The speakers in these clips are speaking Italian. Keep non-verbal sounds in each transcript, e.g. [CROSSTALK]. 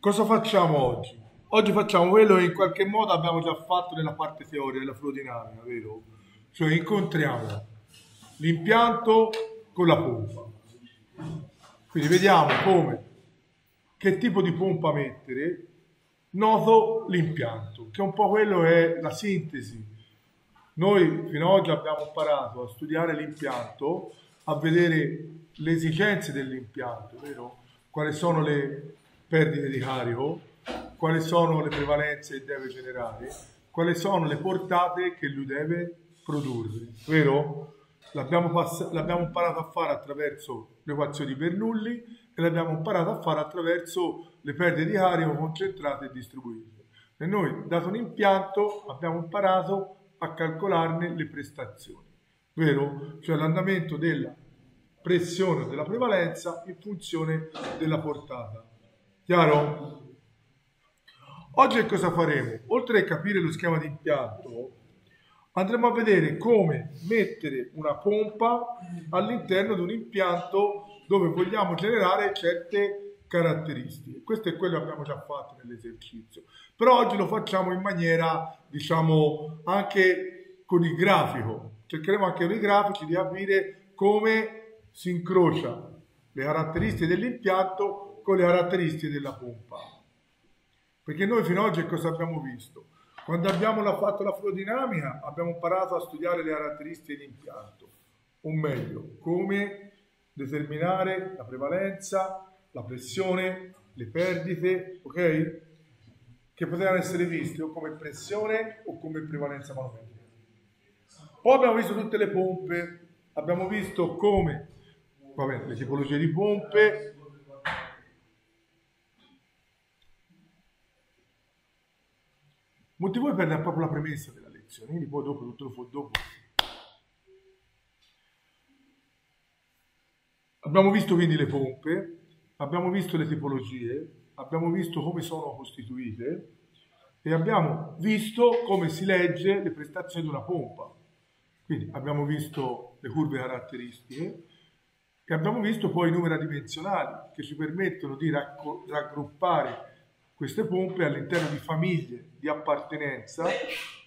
cosa facciamo oggi? Oggi facciamo quello che in qualche modo abbiamo già fatto nella parte teorica della fluidinamica, vero? Cioè incontriamo l'impianto con la pompa. Quindi vediamo come, che tipo di pompa mettere, noto l'impianto, che è un po' quello che è la sintesi. Noi fino ad oggi abbiamo imparato a studiare l'impianto, a vedere le esigenze dell'impianto, vero? Quali sono le perdite di carico, quali sono le prevalenze che deve generare, quali sono le portate che lui deve produrre, vero? L'abbiamo, pass- l'abbiamo imparato a fare attraverso le equazioni di Bernoulli e l'abbiamo imparato a fare attraverso le perdite di carico concentrate e distribuite. E noi, dato un impianto, abbiamo imparato a calcolarne le prestazioni, vero? Cioè l'andamento della pressione della prevalenza in funzione della portata. Chiaro? Oggi cosa faremo? Oltre a capire lo schema di impianto, andremo a vedere come mettere una pompa all'interno di un impianto dove vogliamo generare certe caratteristiche. Questo è quello che abbiamo già fatto nell'esercizio. Però oggi lo facciamo in maniera, diciamo, anche con il grafico. Cercheremo anche con i grafici di capire come si incrocia le caratteristiche dell'impianto con le caratteristiche della pompa. Perché noi fino ad oggi cosa abbiamo visto? Quando abbiamo fatto la fluidinamica abbiamo imparato a studiare le caratteristiche dell'impianto, o meglio, come determinare la prevalenza, la pressione, le perdite, ok? Che potevano essere viste o come pressione o come prevalenza manometrica. Poi abbiamo visto tutte le pompe, abbiamo visto come, vabbè, le tipologie di pompe, Molti di voi perdono proprio la premessa della lezione, quindi poi dopo tutto lo fa dopo. Abbiamo visto quindi le pompe, abbiamo visto le tipologie, abbiamo visto come sono costituite e abbiamo visto come si legge le prestazioni di una pompa. Quindi abbiamo visto le curve caratteristiche e abbiamo visto poi i numeri adimensionali che ci permettono di raggruppare queste pompe all'interno di famiglie di appartenenza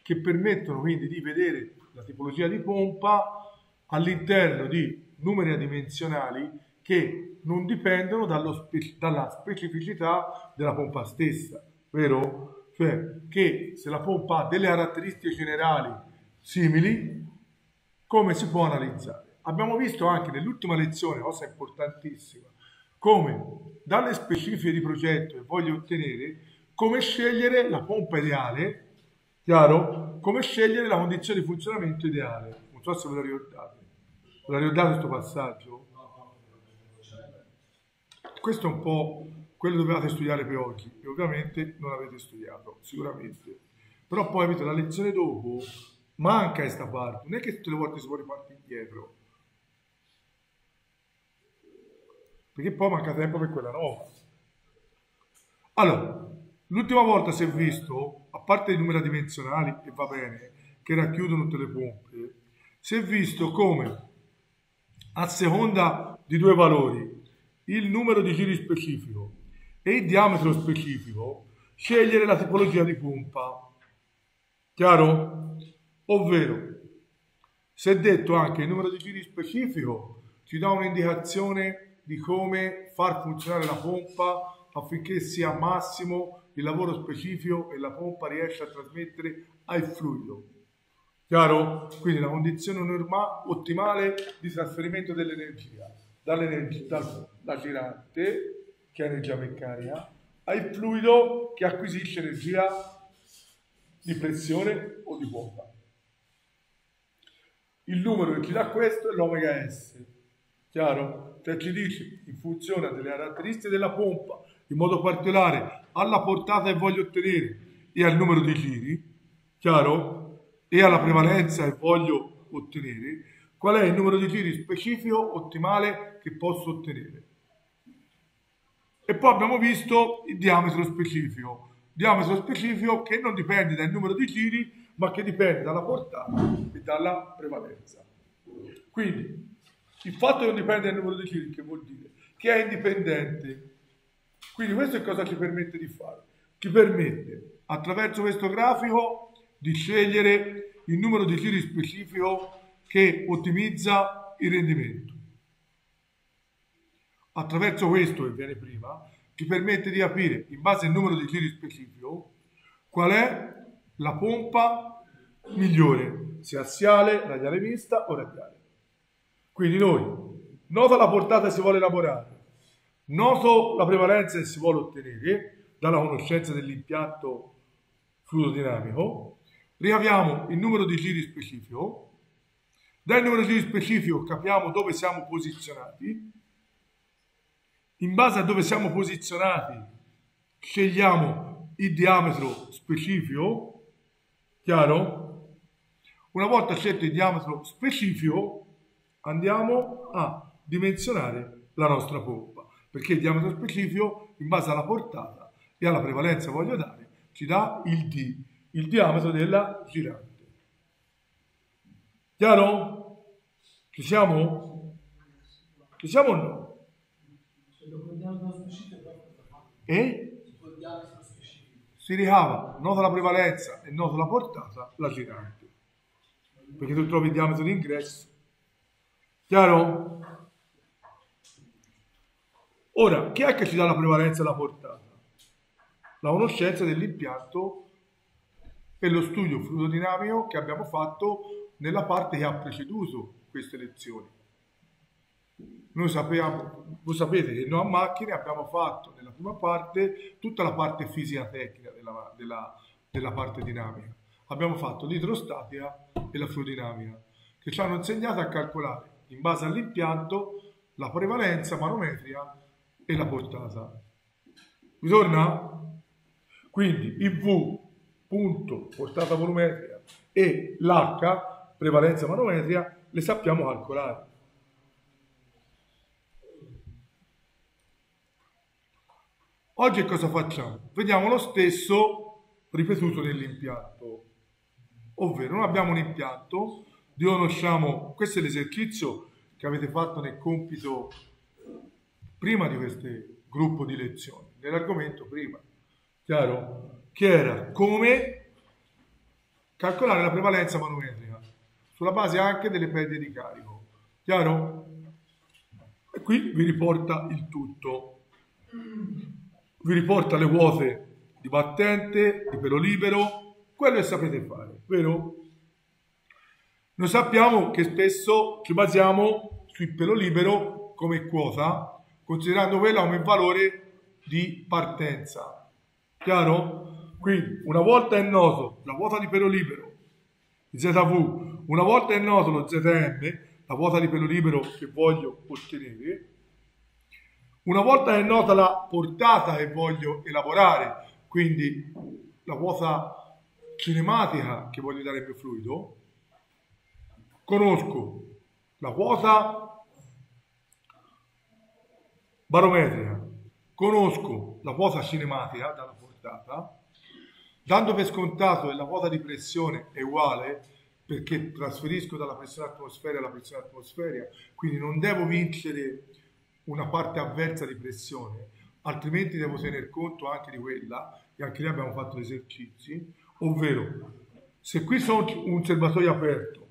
che permettono quindi di vedere la tipologia di pompa all'interno di numeri adimensionali che non dipendono spe- dalla specificità della pompa stessa, vero? Cioè che se la pompa ha delle caratteristiche generali simili, come si può analizzare? Abbiamo visto anche nell'ultima lezione, cosa importantissima, come dalle specifiche di progetto che voglio ottenere, come scegliere la pompa ideale, chiaro? Come scegliere la condizione di funzionamento ideale. Non so se ve lo ricordate. Ve lo ricordate questo passaggio? Questo è un po' quello che dovevate studiare per oggi e ovviamente non avete studiato, sicuramente. Però poi avete la lezione dopo, manca questa parte, non è che tutte le volte si può ripartire indietro perché poi manca tempo per quella nuova. Allora, l'ultima volta si è visto, a parte i numeri dimensionali, che va bene, che racchiudono tutte le pompe, si è visto come a seconda di due valori, il numero di giri specifico e il diametro specifico, scegliere la tipologia di pompa. Chiaro? Ovvero, si è detto anche il numero di giri specifico ci dà un'indicazione di come far funzionare la pompa affinché sia massimo il lavoro specifico e la pompa riesce a trasmettere al fluido. Chiaro? Quindi la condizione normale, ottimale di trasferimento dell'energia dall'energia dalla girante, che è energia meccanica, al fluido che acquisisce energia di pressione o di pompa. Il numero che ci dà questo è l'omega S. Chiaro? cioè ci dice in funzione delle caratteristiche della pompa, in modo particolare alla portata che voglio ottenere e al numero di giri, chiaro? E alla prevalenza che voglio ottenere, qual è il numero di giri specifico ottimale che posso ottenere. E poi abbiamo visto il diametro specifico, diametro specifico che non dipende dal numero di giri, ma che dipende dalla portata e dalla prevalenza. Quindi il fatto che non dipende dal numero di giri, che vuol dire? Che è indipendente. Quindi questo è cosa ci permette di fare? Ci permette attraverso questo grafico di scegliere il numero di giri specifico che ottimizza il rendimento. Attraverso questo che viene prima, ci permette di capire in base al numero di giri specifico qual è la pompa migliore, se assiale, radiale mista o radiale. Quindi noi, nota la portata che si vuole elaborare, noto la prevalenza che si vuole ottenere dalla conoscenza dell'impianto fluidodinamico, ricaviamo il numero di giri specifico, dal numero di giri specifico capiamo dove siamo posizionati, in base a dove siamo posizionati scegliamo il diametro specifico, chiaro? Una volta scelto il diametro specifico andiamo a dimensionare la nostra pompa, perché il diametro specifico in base alla portata e alla prevalenza voglio dare ci dà il D, il diametro della girante. Chiaro? Ci siamo? Ci siamo o no? E? Si ricava, nota la prevalenza e nota la portata, la girante. Perché tu trovi il diametro di ingresso. Chiaro? Ora, chi è che ci dà la prevalenza e la portata? La conoscenza dell'impianto e lo studio fluidodinamico che abbiamo fatto nella parte che ha preceduto queste lezioni. Noi sappiamo, voi sapete che noi a macchine abbiamo fatto nella prima parte tutta la parte fisica tecnica della, della, della parte dinamica. Abbiamo fatto l'idrostatica e la fluidinamica, che ci hanno insegnato a calcolare in base all'impianto la prevalenza manometria e la portata. Mi torna? Quindi il V, punto, portata volumetrica, e l'H, prevalenza manometria, le sappiamo calcolare. Oggi cosa facciamo? Vediamo lo stesso ripetuto nell'impianto, ovvero noi abbiamo un impianto, conosciamo, questo è l'esercizio che avete fatto nel compito prima di questo gruppo di lezioni, nell'argomento prima, chiaro? Che era come calcolare la prevalenza manometrica sulla base anche delle perdite di carico, chiaro? E qui vi riporta il tutto vi riporta le quote di battente, di pelo libero, quello che sapete fare, vero? Noi sappiamo che spesso ci basiamo sul pelo libero come quota, considerando quella come valore di partenza. Chiaro? Quindi, una volta è noto la quota di pelo libero, ZV, una volta è noto lo ZM, la quota di pelo libero che voglio ottenere, una volta è nota la portata che voglio elaborare, quindi la quota cinematica che voglio dare mio fluido, conosco la quota barometrica, conosco la quota cinematica dalla portata, dando per scontato che la quota di pressione è uguale perché trasferisco dalla pressione atmosferica alla pressione atmosferica, quindi non devo vincere una parte avversa di pressione, altrimenti devo tener conto anche di quella, e anche lì abbiamo fatto esercizi, ovvero se qui c'è un serbatoio aperto,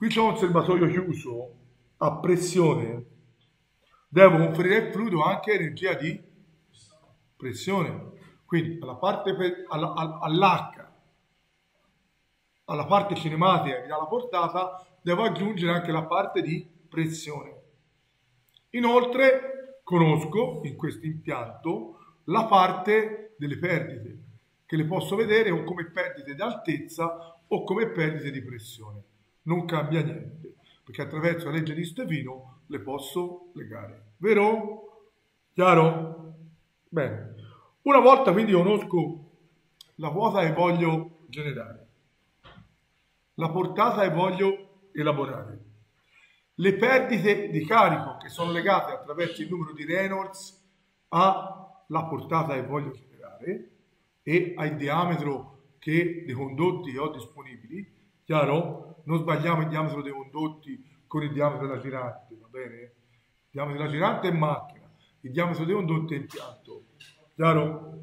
qui c'è un serbatoio chiuso a pressione, devo conferire al fluido anche energia di pressione. Quindi alla parte per, alla, all'H, alla parte cinematica che dà la portata, devo aggiungere anche la parte di pressione. Inoltre conosco in questo impianto la parte delle perdite, che le posso vedere o come perdite di altezza o come perdite di pressione. Non cambia niente, perché attraverso la legge di Stefino le posso legare. Vero? Chiaro? Bene. Una volta quindi conosco la quota che voglio generare, la portata che voglio elaborare le perdite di carico che sono legate attraverso il numero di Reynolds alla portata che voglio generare e al diametro che, dei condotti che ho disponibili, chiaro? Non sbagliamo il diametro dei condotti con il diametro della girante, va bene? Il diametro della girante è macchina, il diametro dei condotti è impianto, Chiaro?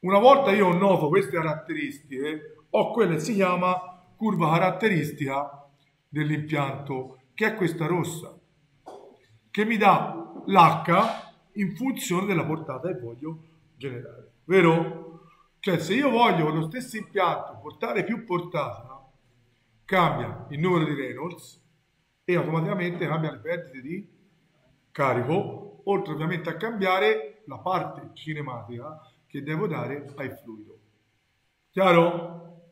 Una volta io noto queste caratteristiche, ho quella che si chiama curva caratteristica dell'impianto, che è questa rossa, che mi dà l'H in funzione della portata che voglio generare. Vero? Cioè se io voglio con lo stesso impianto portare più portata, cambia il numero di Reynolds e automaticamente cambia le perdite di carico, oltre ovviamente a cambiare la parte cinematica che devo dare al fluido. Chiaro?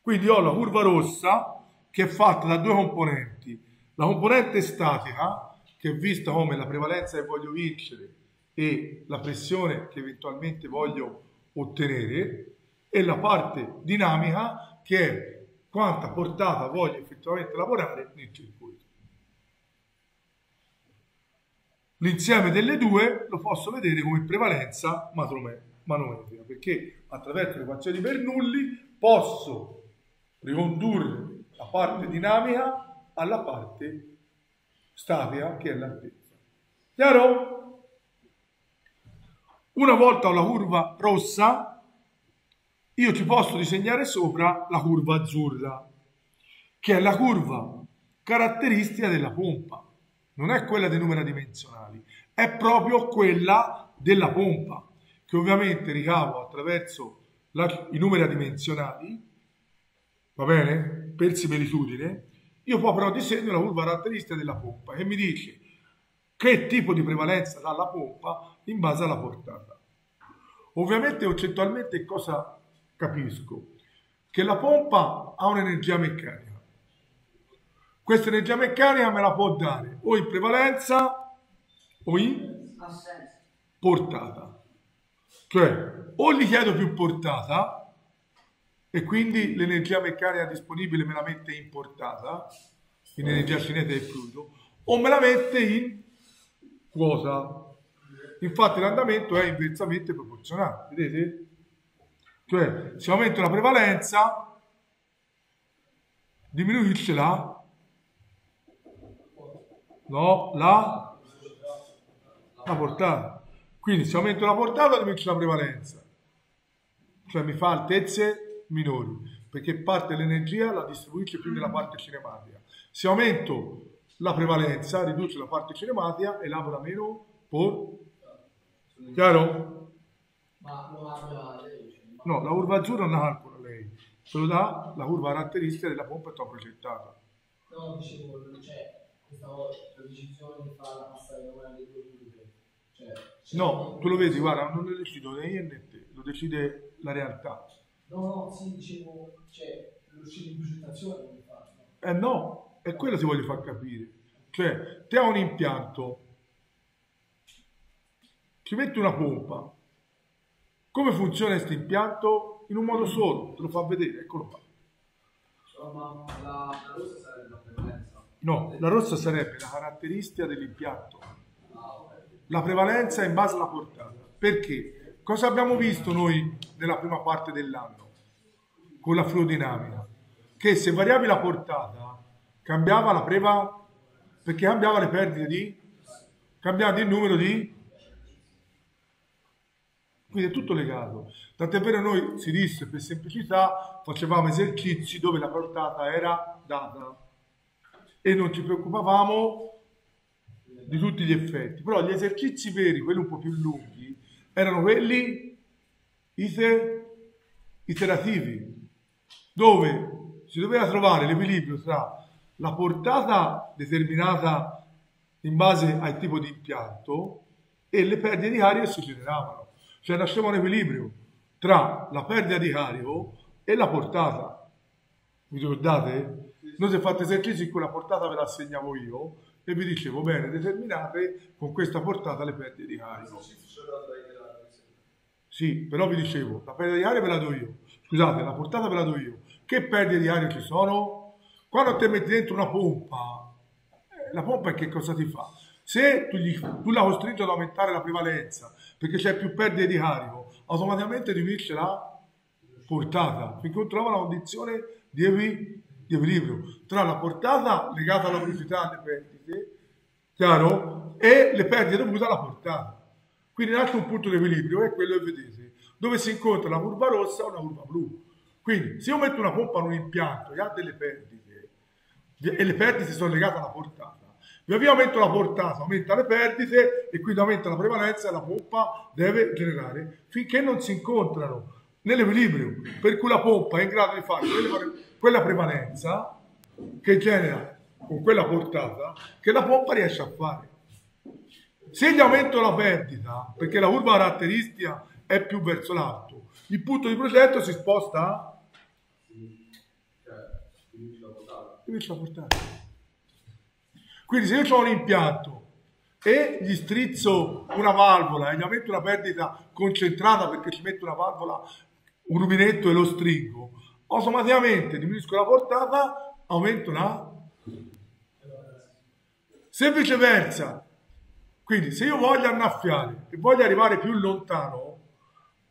Quindi ho la curva rossa che è fatta da due componenti. La componente statica, che è vista come la prevalenza che voglio vincere e la pressione che eventualmente voglio ottenere, e la parte dinamica, che è quanta portata voglio effettivamente lavorare nel circuito. L'insieme delle due lo posso vedere come prevalenza manometrica, perché attraverso le equazioni per nulli posso ricondurre la parte dinamica alla parte statica che è l'altezza. Chiaro? Una volta ho la curva rossa, io ci posso disegnare sopra la curva azzurra, che è la curva caratteristica della pompa non è quella dei numeri dimensionali, è proprio quella della pompa, che ovviamente ricavo attraverso la, i numeri adimensionali, va bene? Per similitudine, io poi però disegno la curva caratteristica della pompa che mi dice che tipo di prevalenza dà la pompa in base alla portata. Ovviamente concettualmente cosa capisco? Che la pompa ha un'energia meccanica questa energia meccanica me la può dare o in prevalenza o in portata. Cioè, o gli chiedo più portata e quindi l'energia meccanica disponibile me la mette in portata, in energia cinetica del fluido, o me la mette in quota. Infatti l'andamento è inversamente proporzionale, vedete? Cioè, se aumento la prevalenza, diminuisce la No, la, la portata. Quindi se aumento la portata diminuisce la prevalenza. Cioè mi fa altezze minori, perché parte dell'energia la distribuisce più nella parte cinematica. Se aumento la prevalenza, riduce la parte cinematica e lavora meno por... Chiaro? Ma non No, la curva azzurra non la calcola lei, solo dà la curva caratteristica della pompa e tua progettata. No, dicevo, cioè, questa volta la decisione di farla passare una delle due curve. Cioè, no, tu lo vedi, guarda, non lo decido né io né te, lo decide la realtà. No, no, sì, dicevo, cioè, lo decide in progettazione come fa. Eh no, è quello che ti voglio far capire. Cioè, te hai un impianto, ci metti una pompa, come funziona questo impianto? In un modo solo, te lo fa vedere, eccolo qua. ma la, la rossa sarebbe la prevalenza. No, la rossa sarebbe la caratteristica dell'impianto. La prevalenza è in base alla portata. Perché? Cosa abbiamo visto noi nella prima parte dell'anno con la fluidinamica? Che se variavi la portata, cambiava la preva perché cambiava le perdite di cambiava il numero di quindi è tutto legato. Tant'è vero noi si disse per semplicità facevamo esercizi dove la portata era data e non ci preoccupavamo di tutti gli effetti. Però gli esercizi veri, quelli un po' più lunghi, erano quelli iter, iterativi, dove si doveva trovare l'equilibrio tra la portata determinata in base al tipo di impianto e le perdite di carico che si generavano. Cioè nasceva un equilibrio tra la perdita di carico e la portata. Vi ricordate? Noi si fatto esercizi in cui la portata ve la assegnavo io e vi dicevo, bene, determinate con questa portata le perdite di carico. Sì, però vi dicevo, la perdita di carico ve la do io. Scusate, la portata ve la do io. Che perdite di carico ci sono? Quando te metti dentro una pompa, eh, la pompa che cosa ti fa? Se tu, gli, tu la costringi ad aumentare la prevalenza perché c'è più perdite di carico, automaticamente diminuisce la portata finché non trova la condizione di, di equilibrio tra la portata legata alla velocità delle perdite chiaro? E le perdite dovute alla portata. Quindi un altro punto di equilibrio è quello che vedete, dove si incontra una curva rossa e una curva blu. Quindi se io metto una pompa in un impianto che ha delle perdite e le perdite sono legate alla portata, via via aumento la portata, aumenta le perdite e quindi aumenta la prevalenza e la pompa deve generare finché non si incontrano nell'equilibrio, per cui la pompa è in grado di fare quella prevalenza che genera con quella portata che la pompa riesce a fare. Se gli aumento la perdita, perché la curva caratteristica è più verso l'alto, il punto di progetto si sposta a... Finisce la portata. Quindi se io ho un impianto e gli strizzo una valvola e gli aumento una perdita concentrata perché ci metto una valvola, un rubinetto e lo stringo, automaticamente diminuisco la portata, aumento la... Se viceversa, quindi se io voglio annaffiare e voglio arrivare più lontano,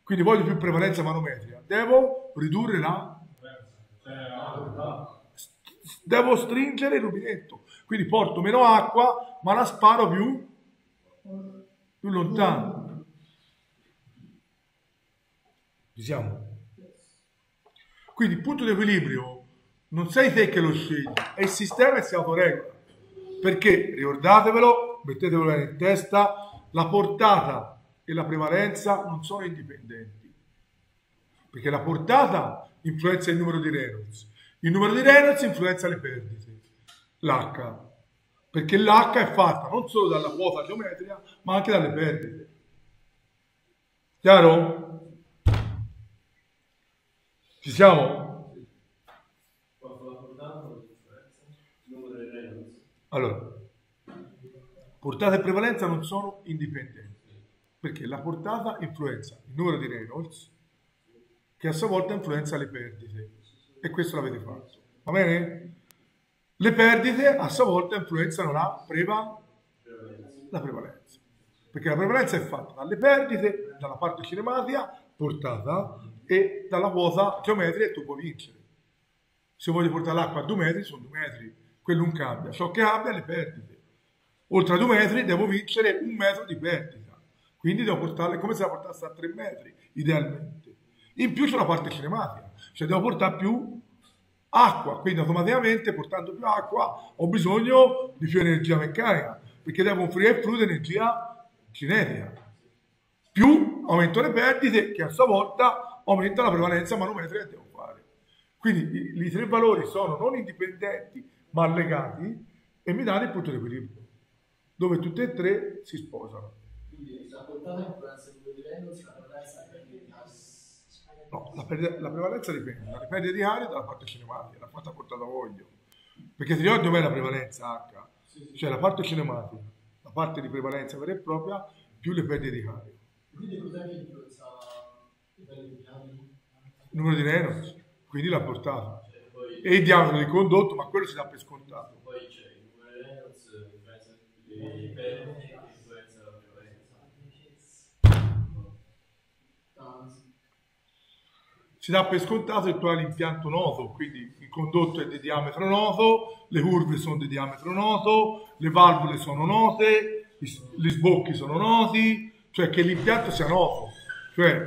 quindi voglio più prevalenza manometrica, devo ridurre la... Devo stringere il rubinetto, quindi porto meno acqua ma la sparo più, più lontano. Ci siamo? Quindi il punto di equilibrio non sei te che lo scegli, è il sistema che si autoregola. Perché, ricordatevelo, mettetevelo in testa, la portata e la prevalenza non sono indipendenti. Perché la portata influenza il numero di Reynolds, il numero di Reynolds influenza le perdite, l'H. Perché l'H è fatta non solo dalla quota geometrica, ma anche dalle perdite. Chiaro? Ci siamo? Allora, portata e prevalenza non sono indipendenti, perché la portata influenza il numero di Reynolds, che a sua volta influenza le perdite, e questo l'avete fatto. Va bene? Le perdite a sua volta influenzano la, preva, la prevalenza, perché la prevalenza è fatta dalle perdite, dalla parte cinematica, portata, e dalla quota geometrica tu puoi vincere. Se voglio portare l'acqua a due metri, sono due metri, quello non cambia. Ciò che cambia è le perdite. Oltre a due metri devo vincere un metro di perdita, quindi devo portarle come se la portassi a tre metri, idealmente. In più c'è la parte cinematica, cioè devo portare più acqua, quindi automaticamente portando più acqua ho bisogno di più energia meccanica, perché devo offrire più di energia cinetica. Più aumento le perdite che a sua volta aumenta la prevalenza manometrica che devo fare. Quindi i, i tre valori sono non indipendenti ma legati e mi danno il punto di equilibrio, dove tutti e tre si sposano. Quindi la portata influenza il prevalenza dipende No, la, la, prevalenza dipende, la perdita di aria dalla parte cinematica, la quanta portata voglio. Perché ti ricordi dov'è la prevalenza H? Sì, sì. Cioè la parte cinematica, la parte di prevalenza vera e propria più le perdite di aria. Quindi cos'è che influenza il numero di Reynolds, quindi la portata. E il diametro di condotto, ma quello si dà per scontato. Poi c'è il numero di Reynolds, di perdite, Si dà per scontato che tu hai l'impianto noto, quindi il condotto è di diametro noto, le curve sono di diametro noto, le valvole sono note, gli sbocchi sono noti, cioè che l'impianto sia noto. Cioè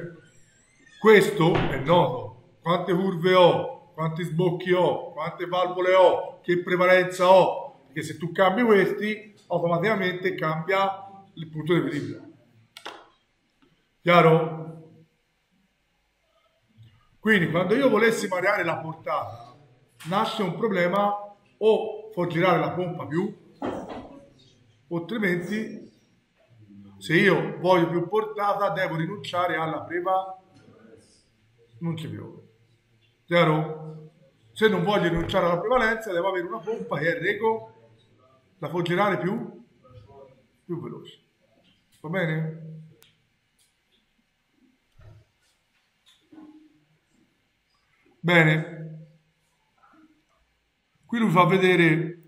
questo è noto. Quante curve ho, quanti sbocchi ho, quante valvole ho, che prevalenza ho. Perché se tu cambi questi, automaticamente cambia il punto di equilibrio. Chiaro? Quindi quando io volessi variare la portata, nasce un problema o fa girare la pompa più, altrimenti se io voglio più portata devo rinunciare alla preva non ci piove. Chiaro? Se non voglio rinunciare alla prevalenza, devo avere una pompa che rego la può girare più, più veloce. Va bene? Bene. Qui lui fa vedere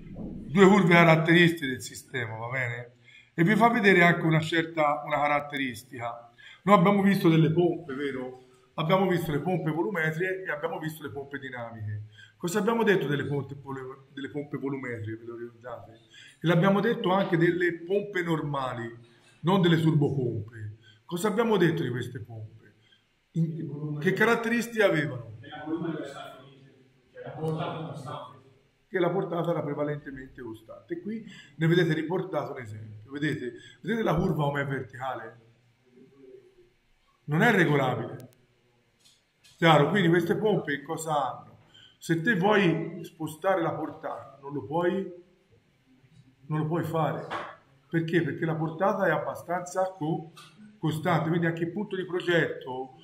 due curve caratteristiche del sistema, va bene? E vi fa vedere anche una certa una caratteristica. Noi abbiamo visto delle pompe, vero? Abbiamo visto le pompe volumetriche e abbiamo visto le pompe dinamiche. Cosa abbiamo detto delle pompe, delle pompe volumetriche, ve lo ricordate? E l'abbiamo detto anche delle pompe normali, non delle turbopompe. Cosa abbiamo detto di queste pompe? In- che caratteristiche avevano? Che la portata era prevalentemente costante. Qui ne vedete riportato un esempio. Vedete, vedete la curva come è verticale? Non è regolabile. Chiaro, quindi queste pompe cosa hanno? Se te vuoi spostare la portata, non lo puoi, non lo puoi fare. Perché? Perché la portata è abbastanza co- costante, quindi a che punto di progetto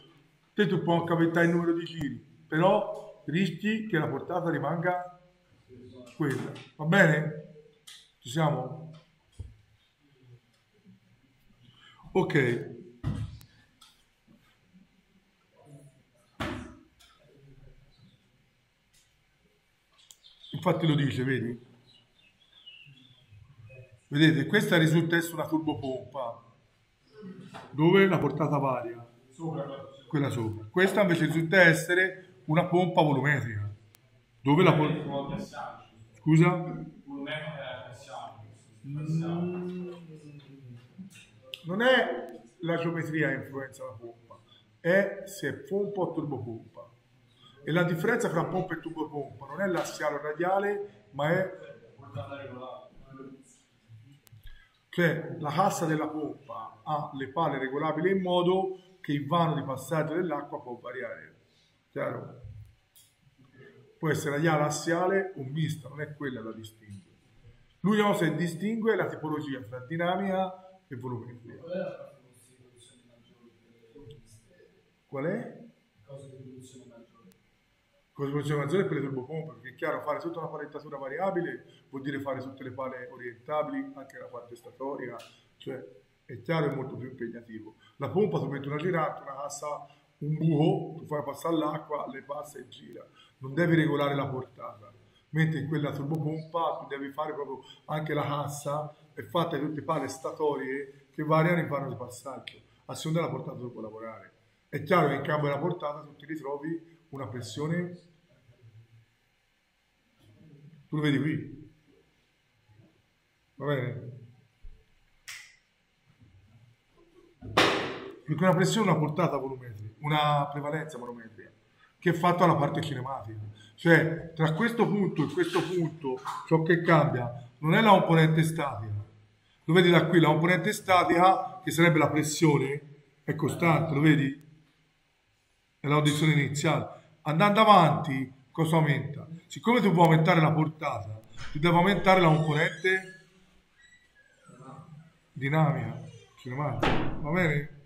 te tu anche aumentare il numero di giri, però rischi che la portata rimanga quella. Va bene? Ci siamo? Ok. Infatti lo dice, vedi? Vedete, questa risulta essere una turbopompa dove la portata varia, quella sopra. Questa invece risulta essere una pompa volumetrica dove la portata... Scusa? Non è la geometria che influenza la pompa, è se è pompa o turbopompa. E la differenza tra pompa e turbopompa non è l'assiale radiale, ma è cioè la cassa della pompa ha le pale regolabili in modo che il vano di passaggio dell'acqua può variare. Chiaro? Può essere radiale, assiale o mista, non è quella la distingue. L'unica cosa che distingue la tipologia tra dinamica e volumetria. Qual è la Qual è? cosa di produzione maggiore? Causa di produzione maggiore. Cosmozione maggiore è per le turbopompe, perché è chiaro, fare tutta una palettatura variabile vuol dire fare tutte le pale orientabili, anche la parte statoria, cioè è chiaro è molto più impegnativo. La pompa tu metti una girante, una cassa, un buco, tu fai passare l'acqua, le passa e gira, non devi regolare la portata. Mentre in quella turbopompa tu devi fare proprio anche la cassa, è fatta di tutte pale statorie che variano in vano di passaggio, a seconda della portata dove puoi lavorare. È chiaro che in cambio della portata tu ti ritrovi una pressione tu lo vedi qui va bene perché una pressione è una portata volumetrica una prevalenza volumetrica che è fatta alla parte cinematica. Cioè tra questo punto e questo punto ciò che cambia non è la componente statica. Lo vedi da qui la componente statica che sarebbe la pressione è costante lo vedi? È l'audizione iniziale. Andando avanti cosa aumenta? Siccome tu puoi aumentare la portata, tu devi aumentare la componente dinamica, cinematica, va bene?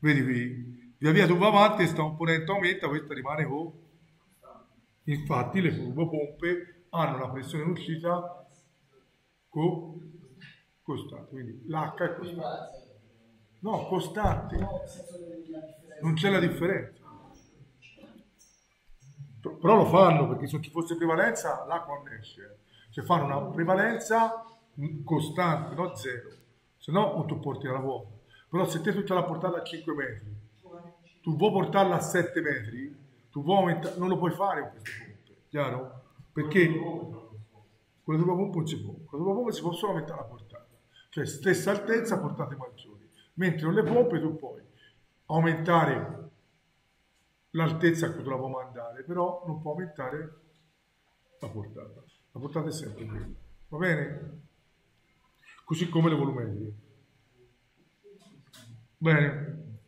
Vedi qui, via via tu vai avanti, questa componente aumenta, questa rimane con... Infatti le turbopompe hanno la pressione in uscita co- costante, quindi l'H è costante. No, costante, No, non c'è la differenza. Però lo fanno perché se ci fosse prevalenza l'acqua non esce. Cioè fanno una prevalenza costante, non zero. Se no non tu porti alla vuota. Però se te tu te la portata a 5 metri, tu vuoi portarla a 7 metri, tu vuoi aumentare, non lo puoi fare con queste pompe, chiaro? Perché con le due pompe non si può. Con le due pompe si può solo aumentare la portata. Cioè stessa altezza, portate maggiori. Mentre con le pompe tu puoi aumentare l'altezza a cui tu la puoi mandare, però non può aumentare la portata. La portata è sempre quella. Va bene? Così come le volumetrie. Bene.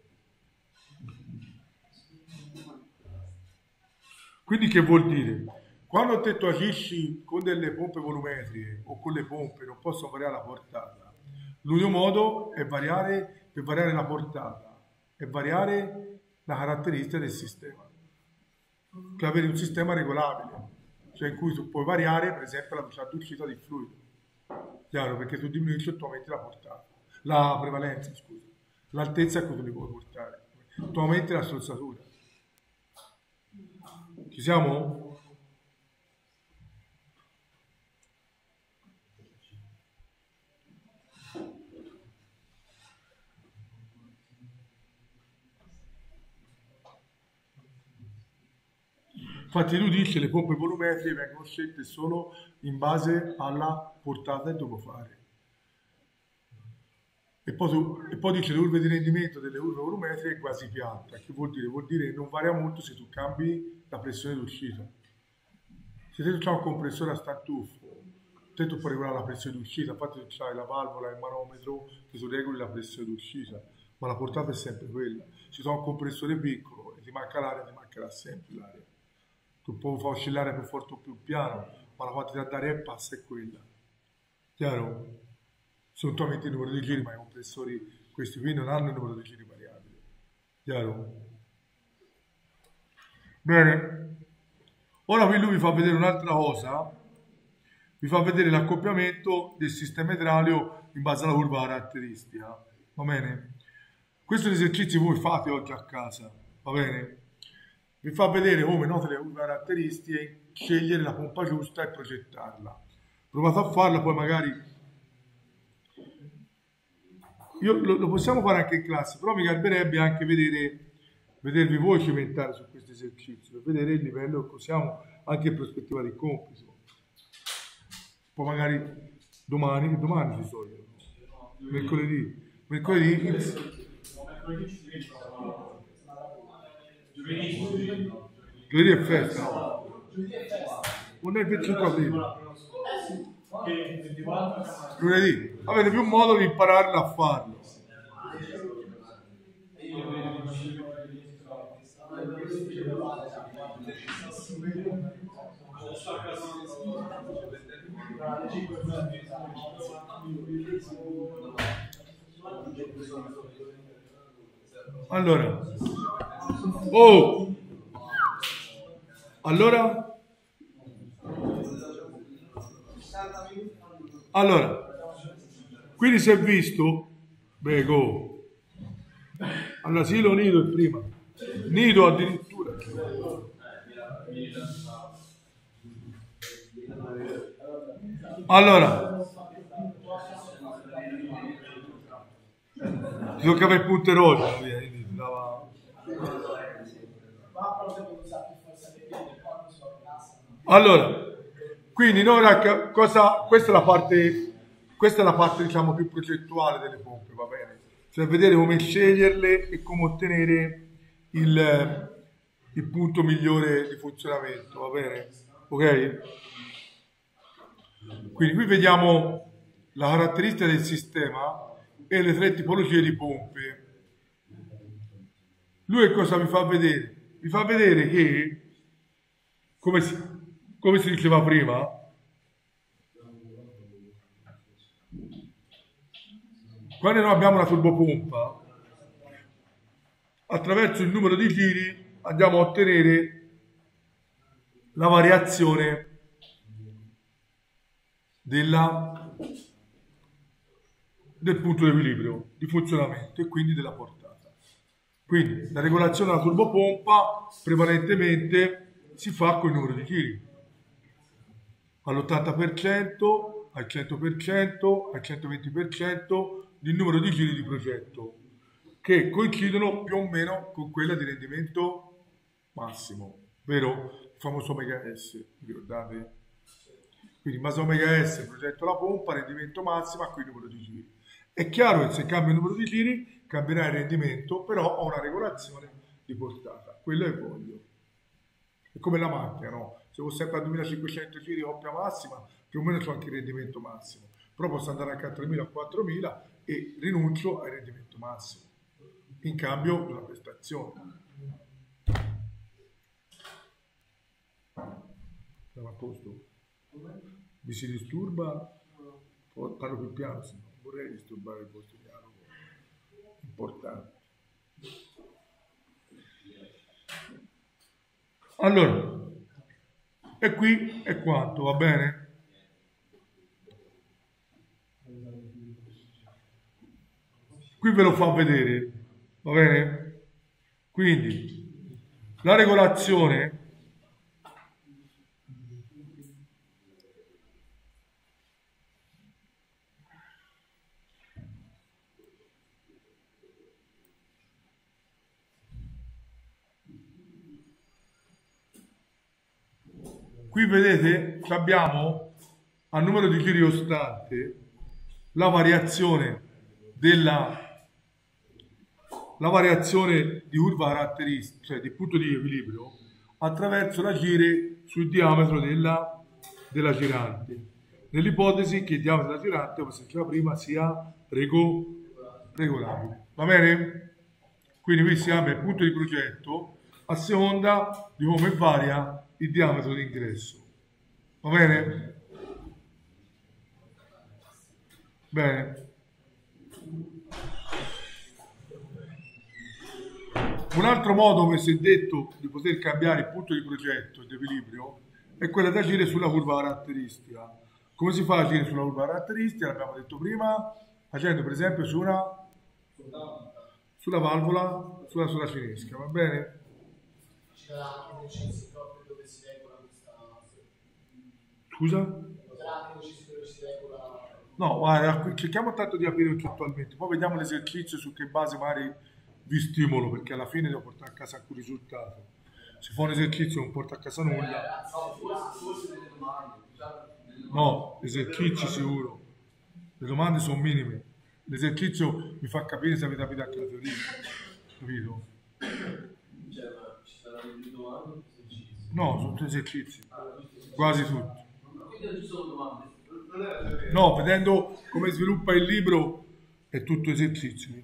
Quindi che vuol dire? Quando te tu agisci con delle pompe volumetriche o con le pompe non possono variare la portata, l'unico modo è variare, per variare la portata, è variare la caratteristica del sistema. Cioè avere un sistema regolabile, cioè in cui tu puoi variare per esempio la velocità d'uscita del fluido. Chiaro, perché tu diminuisci o tu aumenti la portata, la prevalenza, scusa, l'altezza a cui tu li puoi portare. Tu aumenti la strozzatura. Ci siamo? Infatti lui dice le pompe volumetriche vengono scelte solo in base alla portata del turbofare. E poi, tu- e poi dice le curve di rendimento delle curve volumetriche è quasi piatta. Che vuol dire? Vuol dire che non varia molto se tu cambi la pressione d'uscita. Se te c'è un compressore a stantufo, te tu puoi regolare la pressione d'uscita, infatti tu c'hai la valvola e il manometro che tu regoli la pressione d'uscita, ma la portata è sempre quella. Se tu hai un compressore piccolo e ti manca l'aria, ti mancherà sempre l'aria. Tu puoi far oscillare più forte o più piano, ma la quantità d'aria che passa è quella. Chiaro? Aumenti il numero di giri, ma i compressori, questi qui non hanno il numero di giri variabile. Chiaro? Bene. Ora qui lui vi fa vedere un'altra cosa, vi fa vedere l'accoppiamento del sistema idraulio in base alla curva caratteristica, va bene? Questo che voi fate oggi a casa, va bene? Vi fa vedere come note le caratteristiche, scegliere la pompa giusta e progettarla. Provate a farla, poi magari io, lo, lo possiamo fare anche in classe, però mi garberebbe anche vedere, vedervi voi cimentare su questo esercizio, vedere il livello che siamo anche in prospettiva di compito. Poi magari domani, domani ci sono, mercoledì, mercoledì, Mercoledì Giovedì è festa? Giovedì è festa. Non è il 25 aprile, sì. Che 24 siamo lunedì. Avete più modo di imparare a farlo. Allora, oh, allora, allora, quindi si è visto, Bego, all'asilo nido è prima, nido addirittura. Allora, ti toccava il punteroggio, via, quindi ti dava- Ma proprio per usare più forza dei piedi, qua non so, cassa. Allora, quindi noi cosa, questa è la parte, questa è la parte diciamo più progettuale delle pompe, va bene? Cioè vedere come sceglierle e come ottenere il, il punto migliore di funzionamento, va bene? Ok? Quindi qui vediamo la caratteristica del sistema e le tre tipologie di pompe. Lui cosa vi fa vedere? Vi fa vedere che, come si, come si diceva prima, quando noi abbiamo una turbopompa, attraverso il numero di giri andiamo a ottenere la variazione della, del punto di equilibrio di funzionamento e quindi della portata. Quindi la regolazione della turbopompa prevalentemente si fa con il numero di giri all'80%, al 100%, al 120% del numero di giri di progetto che coincidono più o meno con quella di rendimento massimo, vero? Il famoso omega S, ricordate? Quindi a omega S progetto la pompa, rendimento massimo a quel numero di giri. È chiaro che se cambia il numero di giri cambierà il rendimento, però ho una regolazione di portata, quello è voglio. È come la macchina, no? Se ho sempre a 2500 giri coppia massima, più o meno c'ho anche il rendimento massimo. Però posso andare anche a 3000 o 4000 e rinuncio al rendimento massimo. In cambio una prestazione. Siamo a posto? Vi si disturba? O parlo più piano, se no vorrei disturbare il vostro dialogo. Importante. Allora, e qui è quanto, va bene? Qui ve lo fa vedere, va bene? Quindi, la regolazione Qui vedete abbiamo al numero di giri ostante la variazione della la variazione di curva caratteristica, cioè di punto di equilibrio, attraverso l'agire sul diametro della, della girante. Nell'ipotesi che il diametro della girante, come si diceva prima, sia rego, regolabile. Va bene? Quindi qui si cambia il punto di progetto a seconda di come varia il diametro di ingresso. Va bene? Bene. Un altro modo, come si è detto, di poter cambiare il punto di progetto, di equilibrio, è quello di agire sulla curva caratteristica. Come si fa ad agire sulla curva caratteristica? L'abbiamo detto prima, agendo per esempio su una, sulla valvola, sulla sola cinesca, va bene? C'è anche decisi proprio dove si regola questa. Scusa? No, guarda, cerchiamo tanto di aprire concettualmente, poi vediamo l'esercizio su che base magari vi stimolo, perché alla fine devo portare a casa alcun risultato. Se fa un esercizio non porta a casa nulla. No, esercizi sicuro. Le domande sono minime. L'esercizio mi fa capire se avete capito anche la teoria. Capito? No, sono tutti esercizi. Quasi tutti. Ci sono domande. No, vedendo come sviluppa il libro è tutto esercizio.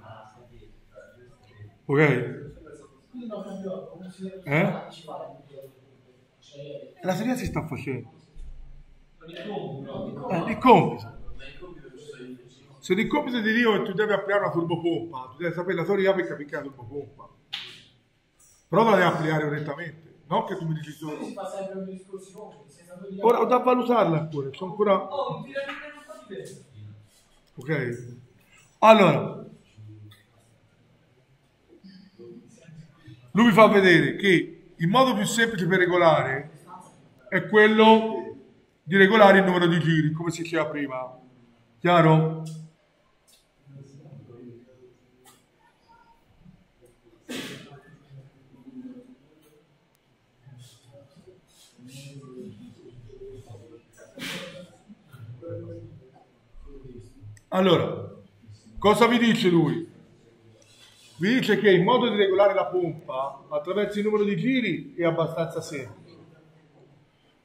Ok? Si deve Eh? Cioè, La teoria si sta facendo. Eh, il compito. Se il compito di Dio è che tu devi applicare una turbopompa, tu devi sapere la teoria per capire la turbopompa. Però la devi applicare correttamente, non che tu mi dici solo. si fa sempre un discorso dire Ora ho da valutarla ancora, sono ancora. Oh, di. Ok. Allora, lui mi fa vedere che il modo più semplice per regolare è quello di regolare il numero di giri, come si diceva prima. Chiaro? Allora, cosa vi dice lui? Vi dice che il modo di regolare la pompa attraverso il numero di giri è abbastanza semplice.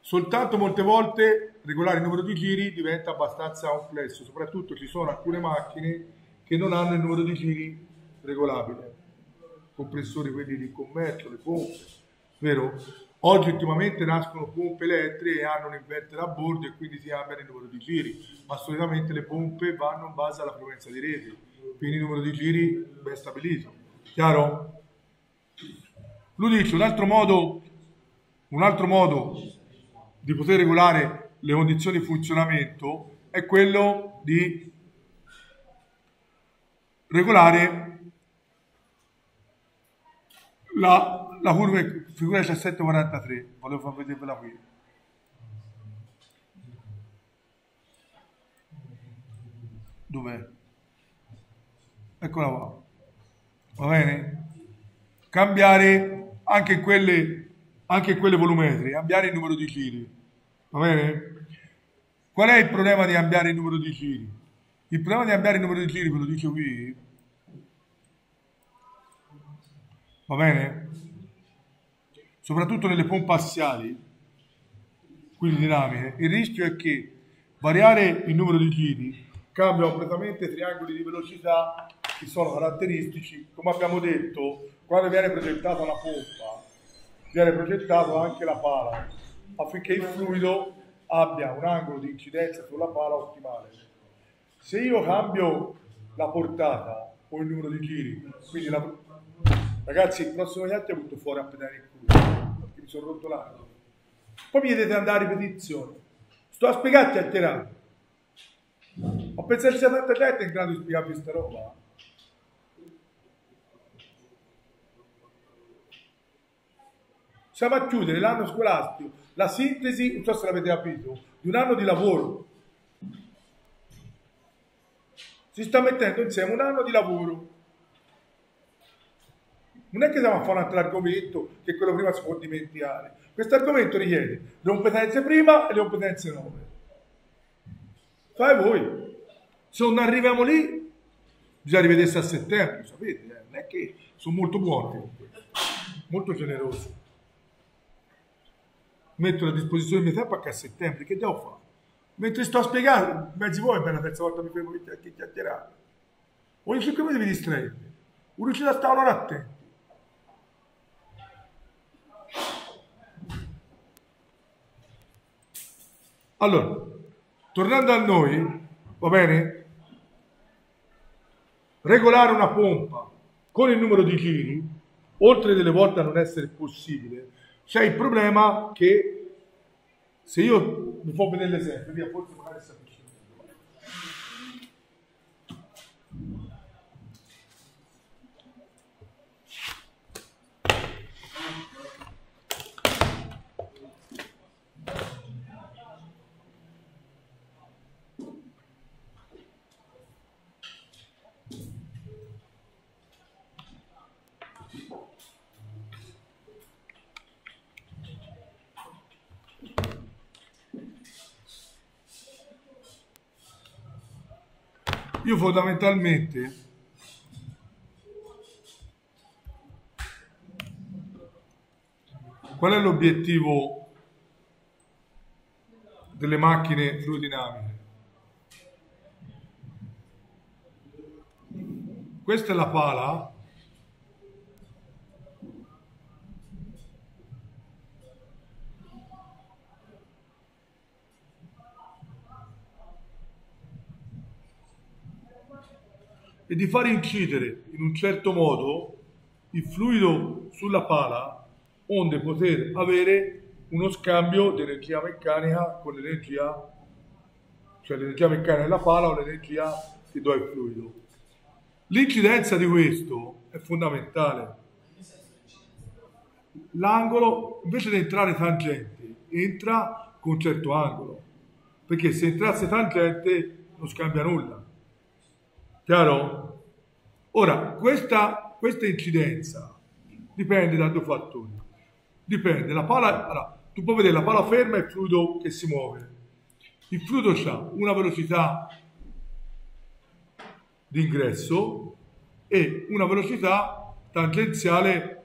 Soltanto molte volte regolare il numero di giri diventa abbastanza complesso, soprattutto ci sono alcune macchine che non hanno il numero di giri regolabile, compressori quelli di commercio, le pompe, vero? Oggi ultimamente nascono pompe elettriche e hanno un inverter a bordo e quindi si cambia il numero di giri, ma solitamente le pompe vanno in base alla frequenza di rete, quindi il numero di giri ben stabilito. Chiaro? Dice un altro modo, un altro modo di poter regolare le condizioni di funzionamento è quello di regolare la, la curva figura 1743 volevo far vedervela qui dov'è? eccola qua va bene? cambiare anche quelle anche quelle volumetriche cambiare il numero di giri va bene? qual è il problema di cambiare il numero di giri? il problema di cambiare il numero di giri ve lo dice qui va bene? soprattutto nelle pompe assiali, quindi dinamiche, il rischio è che variare il numero di giri cambia completamente i triangoli di velocità che sono caratteristici, come abbiamo detto, quando viene progettata la pompa, viene progettato anche la pala, affinché il fluido abbia un angolo di incidenza sulla pala ottimale. Se io cambio la portata o il numero di giri, quindi la, Ragazzi, il prossimo niente ho butto fuori a pedare il culo, perché mi sono rotto l'anima. Poi mi chiedete andare a ripetizione. Sto a spiegarti a tirare. Ho pensato che tanta gente in grado di spiegarvi questa roba. Siamo a chiudere l'anno scolastico, la sintesi, non so se l'avete capito, di un anno di lavoro. Si sta mettendo insieme un anno di lavoro Non è che siamo a fare un altro argomento che quello prima si può dimenticare. Questo argomento richiede le competenze prima e le competenze nuove. Fai voi. Se non arriviamo lì, bisogna rivedersi a settembre, sapete, eh? non è che sono molto buoni molto generosi. Metto a disposizione il mio tempo anche a settembre, che devo fare? Mentre sto a spiegare, mezzi voi per la terza volta mi fermo a chiacchierare. Ogni 5 minuti mi distraete. Non riuscite a stare un'ora attenti. Allora, tornando a noi, va bene? Regolare una pompa con il numero di giri, oltre delle volte a non essere possibile, c'è il problema che se io mi fa vedere l'esempio, via, forse magari si Io fondamentalmente qual è l'obiettivo delle macchine fluidinamiche? Questa è la pala e di far incidere in un certo modo il fluido sulla pala onde poter avere uno scambio di energia meccanica con l'energia, cioè l'energia meccanica della pala o l'energia che do al fluido. L'incidenza di questo è fondamentale. L'angolo, invece di entrare tangente, entra con un certo angolo, perché se entrasse tangente non scambia nulla. Chiaro? Ora, questa, questa incidenza dipende da due fattori. Dipende, la pala, allora, tu puoi vedere la pala ferma e il fluido che si muove. Il fluido ha una velocità di ingresso e una velocità tangenziale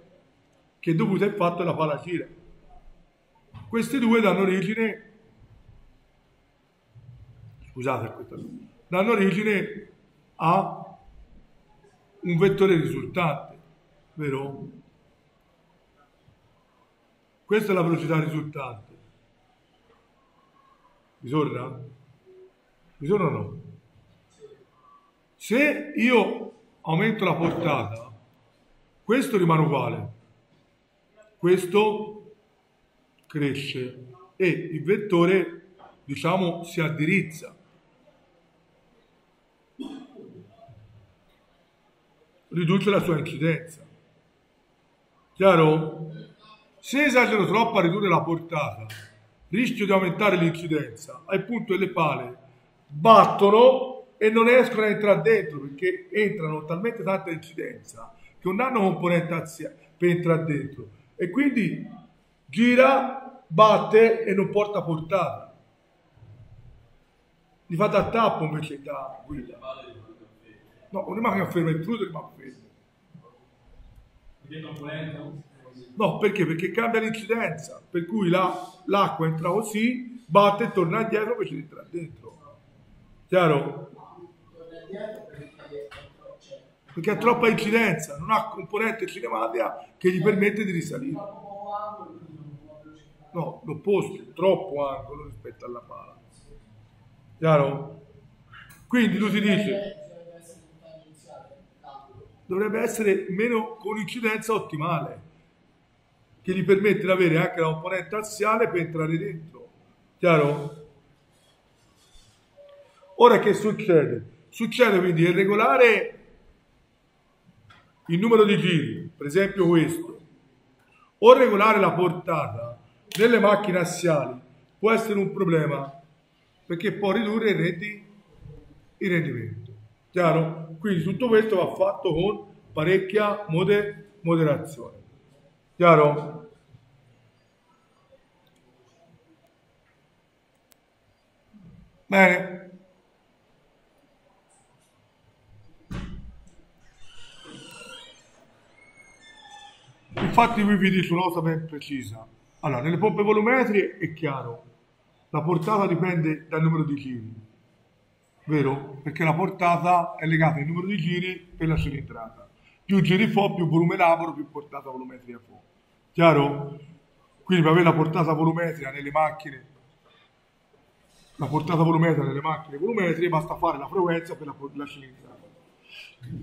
che è dovuta al fatto che la pala gira. Questi due danno origine, scusate, danno origine a un vettore risultante, vero? Questa è la velocità risultante. Bisogna? Bisogna o no? Se io aumento la portata, questo rimane uguale, questo cresce e il vettore, diciamo, si addirizza. Riduce la sua incidenza. Chiaro? Se esagero troppo a ridurre la portata, rischio di aumentare l'incidenza, al punto che le pale battono e non escono a entrare dentro perché entrano talmente tanta incidenza che non hanno componente aziale per entrare dentro e quindi gira, batte e non porta portata. Li fa da tappo invece da guida. No, non rimane fermo, il fluido rimane fermo. No, perché? Perché cambia l'incidenza, per cui la, l'acqua entra così, batte e torna indietro invece di entrare dentro. Chiaro? Perché ha troppa incidenza, non ha componente cinematica che gli permette di risalire. No, l'opposto, troppo angolo rispetto alla pala. Chiaro? Quindi lui si dice dovrebbe essere meno con incidenza ottimale, che gli permette di avere anche la componente assiale per entrare dentro. Chiaro? Ora che succede? Succede quindi che regolare il numero di giri, per esempio questo, o regolare la portata nelle macchine assiali può essere un problema perché può ridurre il rendimento. Chiaro? Quindi tutto questo va fatto con parecchia moder- moderazione. Chiaro? Bene. Infatti qui vi dice una cosa ben precisa. Allora, nelle pompe volumetriche è chiaro, la portata dipende dal numero di giri, vero? Perché la portata è legata al numero di giri per la cilindrata. Più giri fa, più volume lavoro, più portata volumetrica fa. Chiaro? Quindi per avere la portata volumetrica nelle macchine, la portata volumetrica nelle macchine volumetriche basta fare la frequenza per la, la cilindrata.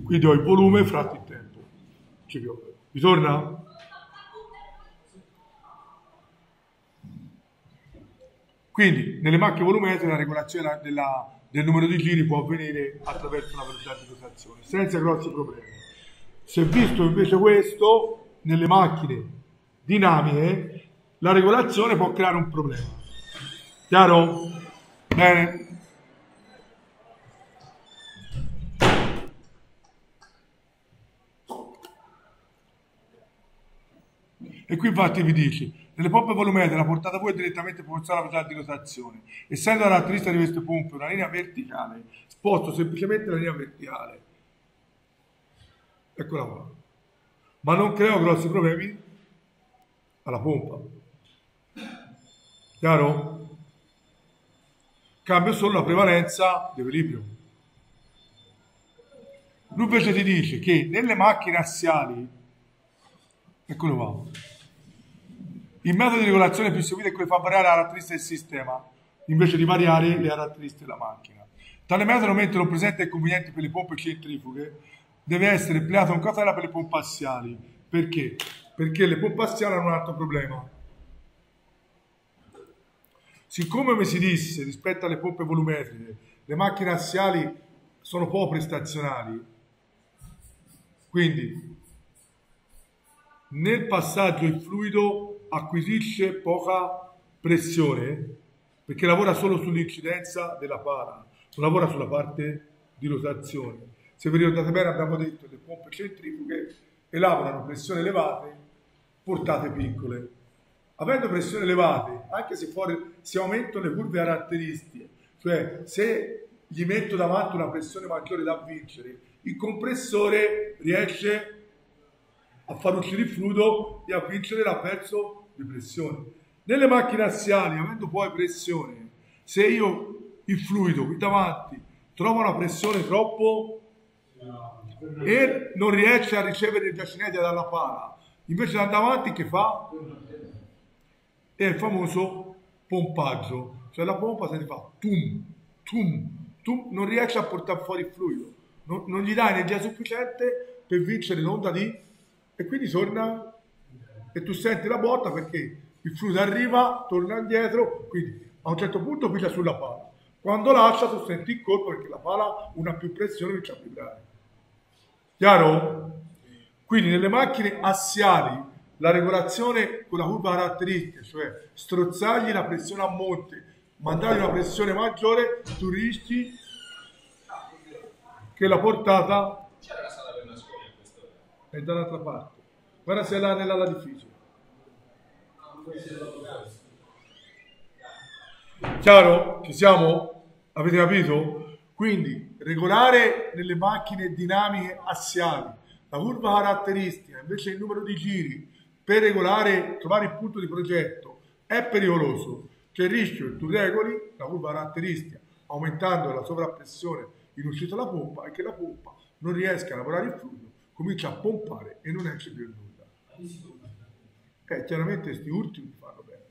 Quindi ho il volume fratto il tempo. Ci piove. Vi torna? Quindi nelle macchine volumetriche la regolazione della, del numero di giri può avvenire attraverso una velocità di rotazione, senza grossi problemi. Se visto invece questo, nelle macchine dinamiche, la regolazione può creare un problema. Chiaro? Bene. E qui infatti vi dice, nelle pompe volumetriche la portata V è direttamente proporzionale alla velocità di rotazione. Essendo la caratteristica di queste pompe una linea verticale, sposto semplicemente la linea verticale. Eccola qua. Ma non creo grossi problemi alla pompa. Chiaro? Cambio solo la prevalenza di equilibrio. Lui invece ti dice che nelle macchine assiali, eccolo qua, il metodo di regolazione più seguito è quello che fa variare la caratteristica del sistema, invece di variare le caratteristiche della macchina. Tale metodo, mentre non presenta inconvenienti per le pompe centrifughe, deve essere empleato in cautela per le pompe assiali. Perché? Perché le pompe assiali hanno un altro problema. Siccome, come si disse, rispetto alle pompe volumetriche, le macchine assiali sono poco prestazionali, quindi nel passaggio il fluido acquisisce poca pressione perché lavora solo sull'incidenza della pala, non lavora sulla parte di rotazione. Se vi ricordate bene abbiamo detto che le pompe centrifughe elaborano pressioni elevate, portate piccole. Avendo pressioni elevate, anche se fuori si aumentano le curve caratteristiche, cioè se gli metto davanti una pressione maggiore da vincere, il compressore riesce a far uscire il fluido e a vincere l'avverso di pressione. Nelle macchine assiali, avendo poi pressione, se io il fluido qui davanti trovo una pressione troppo e non riesce a ricevere il giacinetia dalla pala, invece da davanti che fa? È il famoso pompaggio, cioè la pompa se ne fa tum, tum, tum, non riesce a portare fuori il fluido, non, non gli dà energia sufficiente per vincere l'onda di e quindi torna e tu senti la botta perché il fluido arriva, torna indietro, quindi a un certo punto piglia sulla pala. Quando lascia tu senti il colpo perché la pala una più pressione comincia a vibrare. Chiaro? Quindi nelle macchine assiali la regolazione con la curva caratteristica, cioè strozzargli la pressione a monte, mandargli una pressione maggiore, tu rischi che la portata è dall'altra parte. Guarda se è là nell'ala difficile. Chiaro? Ci siamo? Avete capito? Quindi regolare nelle macchine dinamiche assiali la curva caratteristica invece il numero di giri per regolare, trovare il punto di progetto è pericoloso. C'è il rischio che tu regoli la curva caratteristica aumentando la sovrappressione in uscita dalla pompa e che la pompa non riesca a lavorare il fluido, comincia a pompare e non esce più nulla. Eh, chiaramente questi ultimi fanno bene.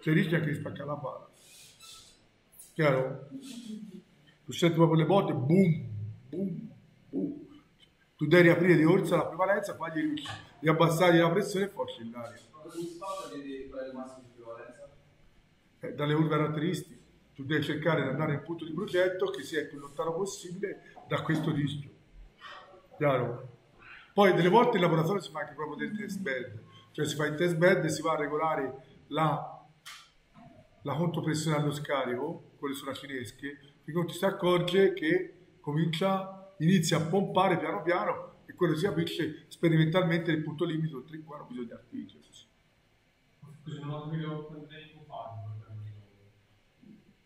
C'è il rischio anche di spaccare la pala. Chiaro? Tu senti proprio le botte, boom, boom, boom. Tu devi aprire di orsa la prevalenza, fagli riabbassare la pressione e poi oscillare. Eh, dalle curve caratteristiche. Tu devi cercare di andare in punto di progetto che sia il più lontano possibile da questo rischio. Chiaro? Poi delle volte in laboratorio si fa anche proprio del test bed, cioè si fa il test bed e si va a regolare la, la contropressione allo scarico con le soracinesche, quindi si accorge che comincia, inizia a pompare piano piano e quello si capisce sperimentalmente il punto limite oltre il quale bisogna spingersi. Non devi pompare.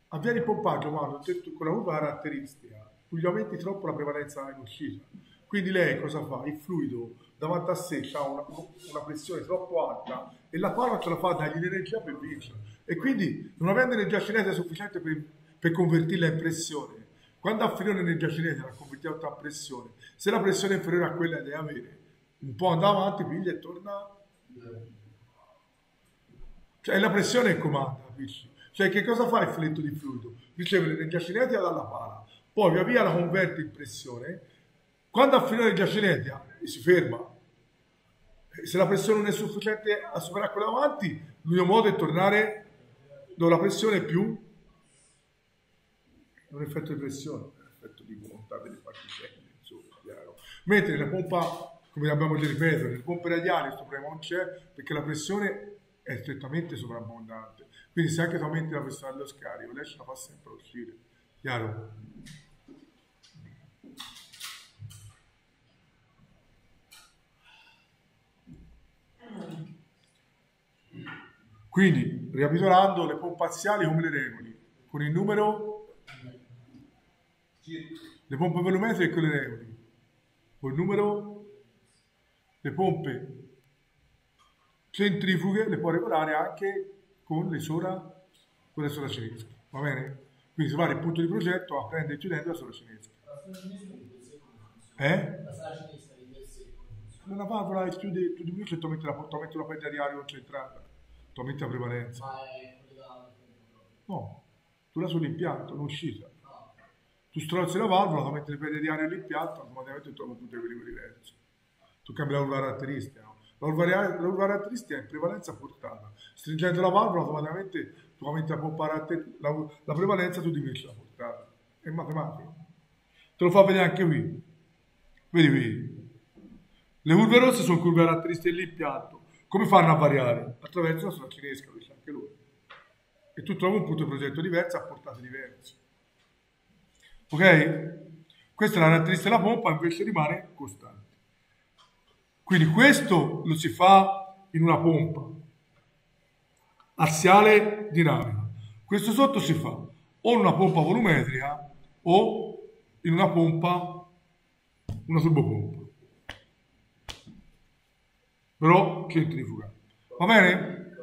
Avviene il pompaggio quando ho detto con la nuova caratteristica, tu gli aumenti troppo la prevalenza in uscita. Quindi lei cosa fa? Il fluido davanti a sé ha una, una pressione troppo alta e la palla ce la fa dargli l'energia per vincere. E quindi non avendo energia cinetica sufficiente per, per convertirla in pressione, quando ha finito l'energia cinetica la convertiamo a pressione, se la pressione è inferiore a quella deve avere, un po' andava avanti, piglia e torna. Cioè la pressione è comanda, capisci? Cioè che cosa fa il filetto di fluido? Riceve l'energia cinetica dalla pala, poi via via la converte in pressione, quando ha finito l'energia cinetica si ferma. Se la pressione non è sufficiente a superare quella davanti, l'unico modo è tornare dove la pressione è più un effetto di pressione, un effetto di volontà delle particelle, insomma, chiaro. Mentre nella pompa, come abbiamo già ripetuto, nelle pompe radiali questo problema non c'è perché la pressione è strettamente sovrabbondante. Quindi se anche tu aumenti la pressione dello scarico, lei ce la fa sempre uscire. Chiaro? Quindi, ricapitolando, le pompe aziali come le regoli? Con il numero? Le pompe volumetriche con le regoli? Con il numero? Le pompe centrifughe le può regolare anche con le sola, con le sola cinesche. Va bene? Quindi se va il punto di progetto a prendere e chiudendo la sola cinesca. Eh? La sala cinesca di per sé. Una valvola chiude, tu diminuisci e tu metti la, tu metti una perdita di aria concentrata, tu metti la prevalenza. Ma è collegata al tempo. No, tu la sull'impianto, non uscita. No. Tu strozzi la valvola, tu metti di aria all'impianto, automaticamente trovi tutti i velivoli diversi. Tu cambi la caratteristica, no? La caratteristica è in prevalenza portata. Stringendo la valvola, automaticamente tu aumenti la la, prevalenza, tu diminuisci la portata. È matematico. Te lo fa vedere anche qui. Vedi qui. Le curve rosse sono curve caratteristiche dell'impianto. Come fanno a variare? Attraverso la sola cinesca, lo dice anche lui. E tu trovi un punto di progetto diverso a portate diverse. Ok? Questa è la caratteristica della pompa, invece rimane costante. Quindi questo lo si fa in una pompa assiale dinamica. Questo sotto si fa o in una pompa volumetrica o in una pompa, una turbopompa. Però centrifugata. Va bene?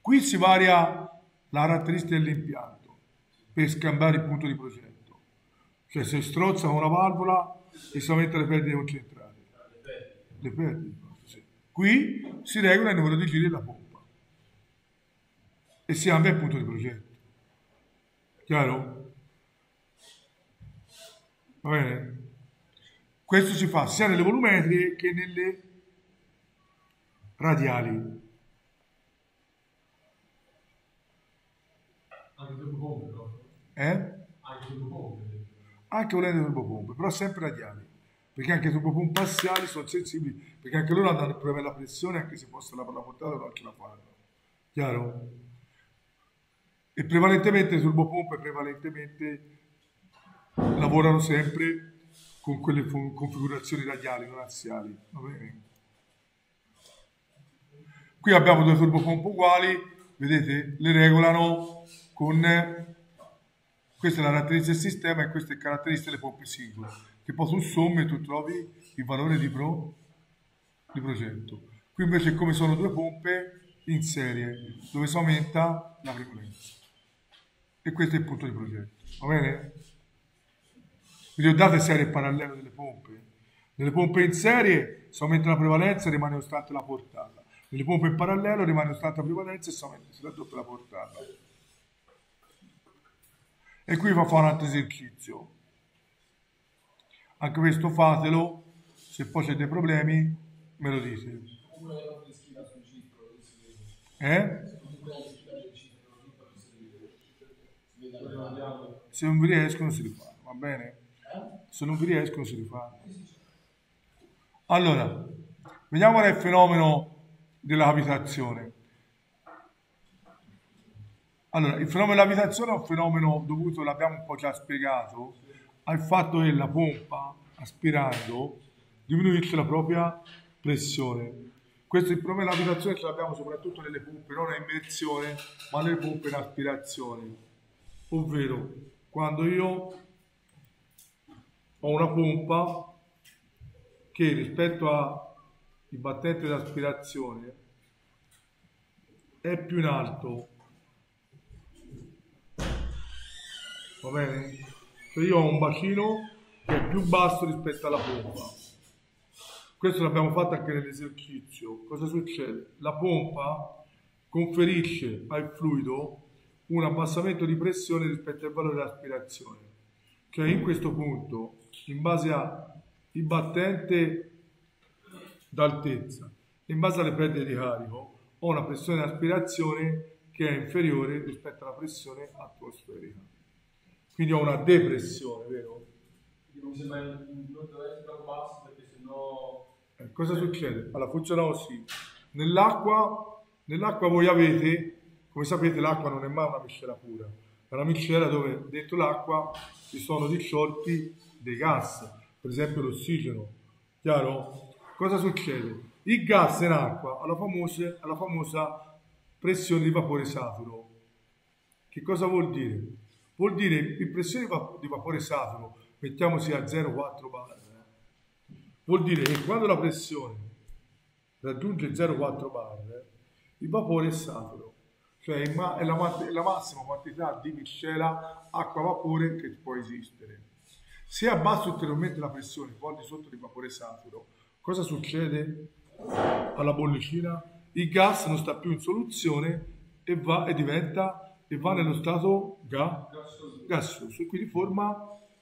Qui si varia la caratteristica dell'impianto per scambiare il punto di progetto. Cioè se strozza una valvola e si aumenta le perdite concentrate. Le perdite. Qui si regola il numero di giri della pompa e si cambia il punto di progetto. Chiaro? Va bene? Questo si fa sia nelle volumetriche che nelle radiali. Anche dopo pompe, no? Eh? Anche dopo pompe. anche volendo turbopompe, però sempre radiali, perché anche turbopompe assiali sono sensibili, perché anche loro hanno il problema della pressione, anche se possono la portata non ce la fanno. Chiaro? E prevalentemente le turbopompe prevalentemente lavorano sempre con quelle configurazioni radiali, non assiali. Va bene? Qui abbiamo due turbopompe uguali, vedete, le regolano con questa è la caratteristica del sistema e questa è caratteristica delle pompe singole, che poi su somme tu trovi il valore di, pro, di progetto. Qui invece come sono due pompe in serie, dove si aumenta la prevalenza. E questo è il punto di progetto. Va bene? Vi ho dato serie parallele delle pompe. Nelle pompe in serie si aumenta la prevalenza rimane costante la portata. Nelle pompe in parallelo rimane costante la prevalenza e si aumenta si raddoppia la portata. E qui va fare un altro esercizio. Anche questo fatelo, se poi c'è dei problemi me lo dite. Eh? Se non vi riescono si rifanno, va bene? Se non vi riescono si rifanno. Allora, vediamo ora il fenomeno della cavitazione. Allora, il fenomeno dell'abitazione è un fenomeno dovuto, l'abbiamo un po' già spiegato, al fatto che la pompa aspirando diminuisce la propria pressione. Questo il problema della vibrazione ce l'abbiamo soprattutto nelle pompe, non a immersione, ma nelle pompe in aspirazione. Ovvero, quando io ho una pompa che rispetto ai battenti d'aspirazione è più in alto. Va bene? Cioè io ho un bacino che è più basso rispetto alla pompa. Questo l'abbiamo fatto anche nell'esercizio. Cosa succede? La pompa conferisce al fluido un abbassamento di pressione rispetto al valore dell'aspirazione. Cioè in questo punto, in base al battente d'altezza, in base alle perdite di carico, ho una pressione di aspirazione che è inferiore rispetto alla pressione atmosferica. Quindi ho una depressione, vero? Mi sembra non deve essere troppo basso perché sennò... Eh, cosa succede? Allora funziona così. Nell'acqua, nell'acqua voi avete, come sapete, l'acqua non è mai una miscela pura, è una miscela dove dentro l'acqua ci sono disciolti dei gas, per esempio l'ossigeno. Chiaro? Cosa succede? Il gas in acqua ha la famosa, ha la famosa pressione di vapore saturo. Che cosa vuol dire? Vuol dire che pressione di, va- di vapore saturo, mettiamosi a 0,4 bar, vuol dire che quando la pressione raggiunge 0,4 bar, il vapore è saturo, cioè è, ma- è la, è la massima quantità di miscela acqua-vapore che può esistere. Se abbasso ulteriormente la pressione, poi al di sotto di vapore saturo, cosa succede alla bollicina? Il gas non sta più in soluzione e va, e diventa, e va nello stato ga- Gassoso. gassoso e quindi forma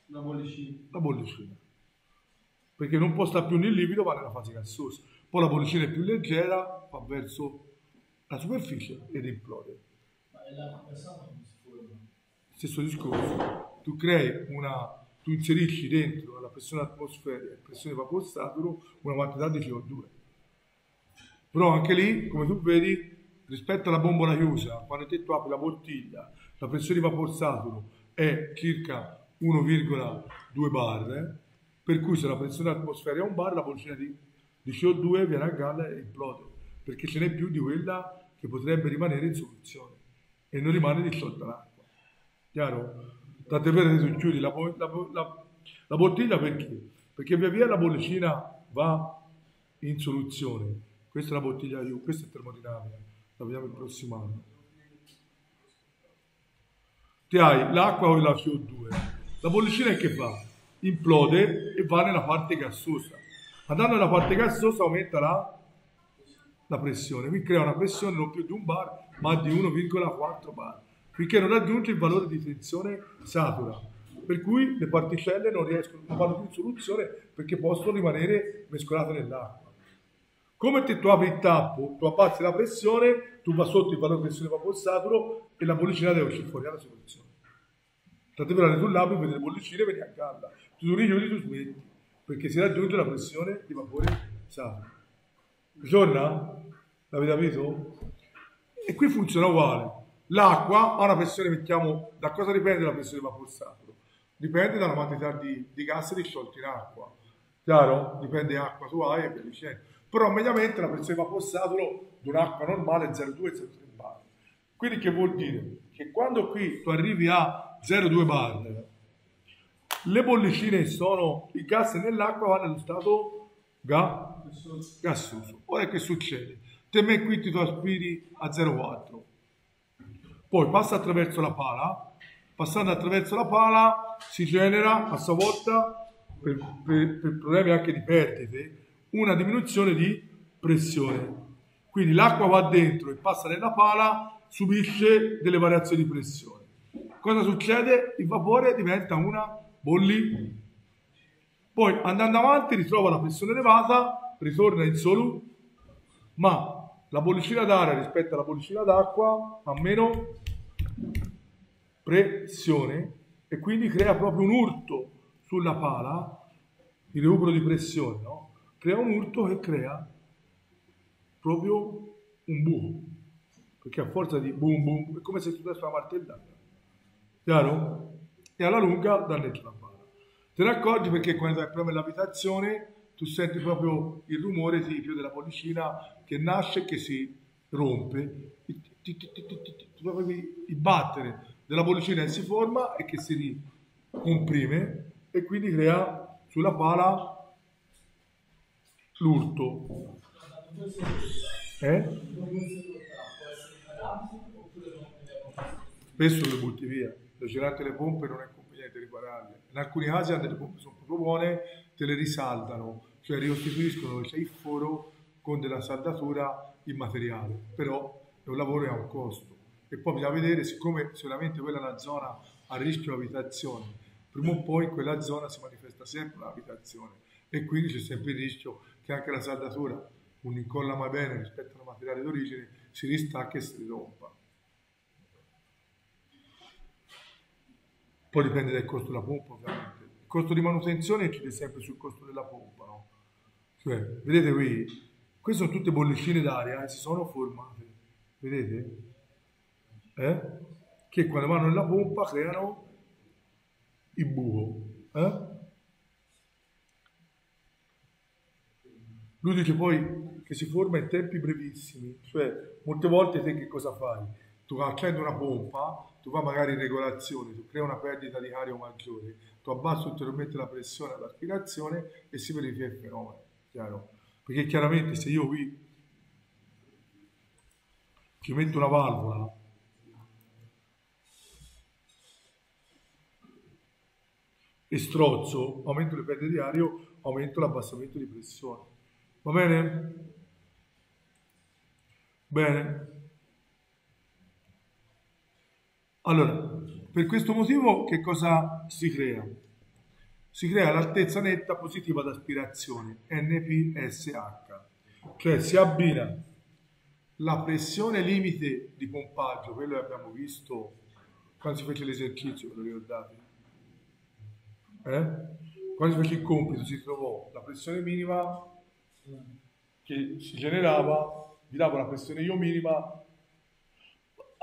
Una bollicina. la bollicina. Perché non può stare più nel liquido, va nella fase gassosa. Poi la bollicina è più leggera, va verso la superficie ed implode. Ma l'acqua passata come si forma? Stesso discorso, tu crei una, tu inserisci dentro alla pressione atmosferica e pressione vapore saturo una quantità di CO2. Però anche lì, come tu vedi, rispetto alla bombola chiusa, quando te tu apri la bottiglia, la pressione di vapore saturo è circa 1,2 bar, per cui se la pressione atmosferica è un bar, la bollicina di, di CO2 viene a galla e implode, perché ce n'è più di quella che potrebbe rimanere in soluzione e non rimane disciolta l'acqua. Chiaro? Tant'è vero che tu chiudi la, la la- la bottiglia perché? Perché via via la bollicina va in soluzione. Questa è la bottiglia di questa è termodinamica, la vediamo il prossimo anno. Ti hai l'acqua e la CO2. La bollicina che fa? Implode e va nella parte gassosa. Andando nella parte gassosa aumenta la, la pressione, qui crea una pressione non più di un bar, ma di 1,4 bar, finché non raggiunge il valore di tensione satura, per cui le particelle non riescono, non vanno più in soluzione perché possono rimanere mescolate nell'acqua. Come te tu apri il tappo, tu abbassi la pressione, tu va sotto il valore di pressione vapore saturo e la bollicina deve uscire fuori dalla soluzione. Tant'è vero che tu l'apri, vedi le bollicine vedi a galla. Tu tu richiudi, tu smetti, perché si raggiunge la pressione di vapore saturo. Ritorna? L'avete capito? E qui funziona uguale. L'acqua ha una pressione, mettiamo, da cosa dipende la pressione di vapore saturo? Dipende dalla quantità di, di gas disciolti in acqua. Chiaro? Dipende acqua tu hai e via dicendo. Però mediamente la pressione di vapore saturo di un'acqua normale è 0,2-0,3 bar. Quindi che vuol dire? Che quando qui tu arrivi a 0,2 bar, le bollicine sono, i gas nell'acqua vanno nello stato ga- gassoso. Ora che succede? Te me qui ti tu aspiri a 0,4, poi passa attraverso la pala, passando attraverso la pala si genera a sua volta, per, per- per problemi anche di perdite, una diminuzione di pressione. Quindi l'acqua va dentro e passa nella pala, subisce delle variazioni di pressione. Cosa succede? Il vapore diventa una bolli. Poi andando avanti ritrova la pressione elevata, ritorna in solu, ma la bollicina d'aria rispetto alla bollicina d'acqua ha meno pressione e quindi crea proprio un urto sulla pala, il recupero di pressione, no? Crea un urto che crea proprio un buco, perché a forza di boom boom è come se tu dessi una martellata, chiaro? E alla lunga danneggia la pala. Te ne accorgi perché quando hai proprio nell'abitazione tu senti proprio il rumore tipo della bollicina che nasce e che si rompe, il battere della bollicina che si forma e che si ricomprime e quindi crea sulla pala l'urto. Eh? Spesso le butti via, le girate le pompe non è conveniente ripararle. In alcuni casi hanno delle pompe sono proprio buone, te le risaldano, cioè ricostituiscono il foro con della saldatura immateriale, però è un lavoro e ha un costo. E poi bisogna vedere, siccome solamente quella è una zona a rischio abitazione, prima o poi in quella zona si manifesta sempre un'abitazione e quindi c'è sempre il rischio che anche la saldatura non incolla mai bene rispetto al materiale d'origine, si ristacca e si rompa. Poi dipende dal costo della pompa, ovviamente. Il costo di manutenzione incide sempre sul costo della pompa, no? Cioè, vedete qui, queste sono tutte bollicine d'aria e si sono formate, vedete? Eh? Che quando vanno nella pompa creano il buco. Eh? Lui dice poi che si forma in tempi brevissimi, cioè molte volte te che cosa fai? Tu accendi una pompa, tu vai magari in regolazione, tu crei una perdita di carico maggiore, tu abbassi ulteriormente la pressione all'aspirazione e si verifica il fenomeno, chiaro? Perché chiaramente se io qui ci metto una valvola e strozzo, aumento le perdite di aria, aumento l'abbassamento di pressione. Va bene? Bene. Allora, per questo motivo che cosa si crea? Si crea l'altezza netta positiva d'aspirazione, NPSH, cioè si abbina la pressione limite di pompaggio, quello che abbiamo visto quando si fece l'esercizio, ve lo ricordate? Eh? Quando si fece il compito si trovò la pressione minima che si generava, vi dava una pressione io minima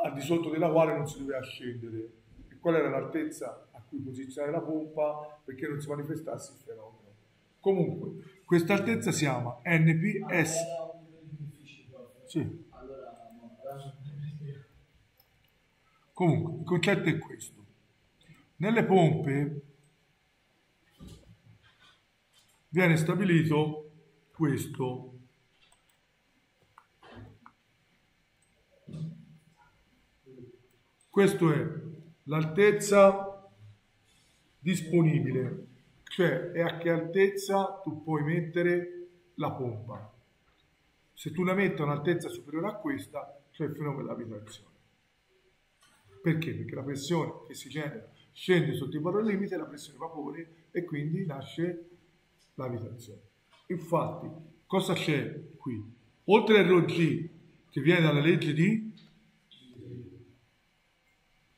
al di sotto della quale non si doveva scendere. E qual era l'altezza cui posizionare la pompa perché non si manifestasse il fenomeno. Comunque, questa altezza si chiama NPS. Sì. Comunque, il concetto è questo. Nelle pompe viene stabilito questo. Questo è l'altezza disponibile, cioè è a che altezza tu puoi mettere la pompa. Se tu la metti a un'altezza superiore a questa, c'è il fenomeno dell'abitazione. Perché? Perché la pressione che si genera scende sotto il valore limite, la pressione vapore e quindi nasce l'abitazione. Infatti, cosa c'è qui? Oltre al ROG che viene dalla legge di...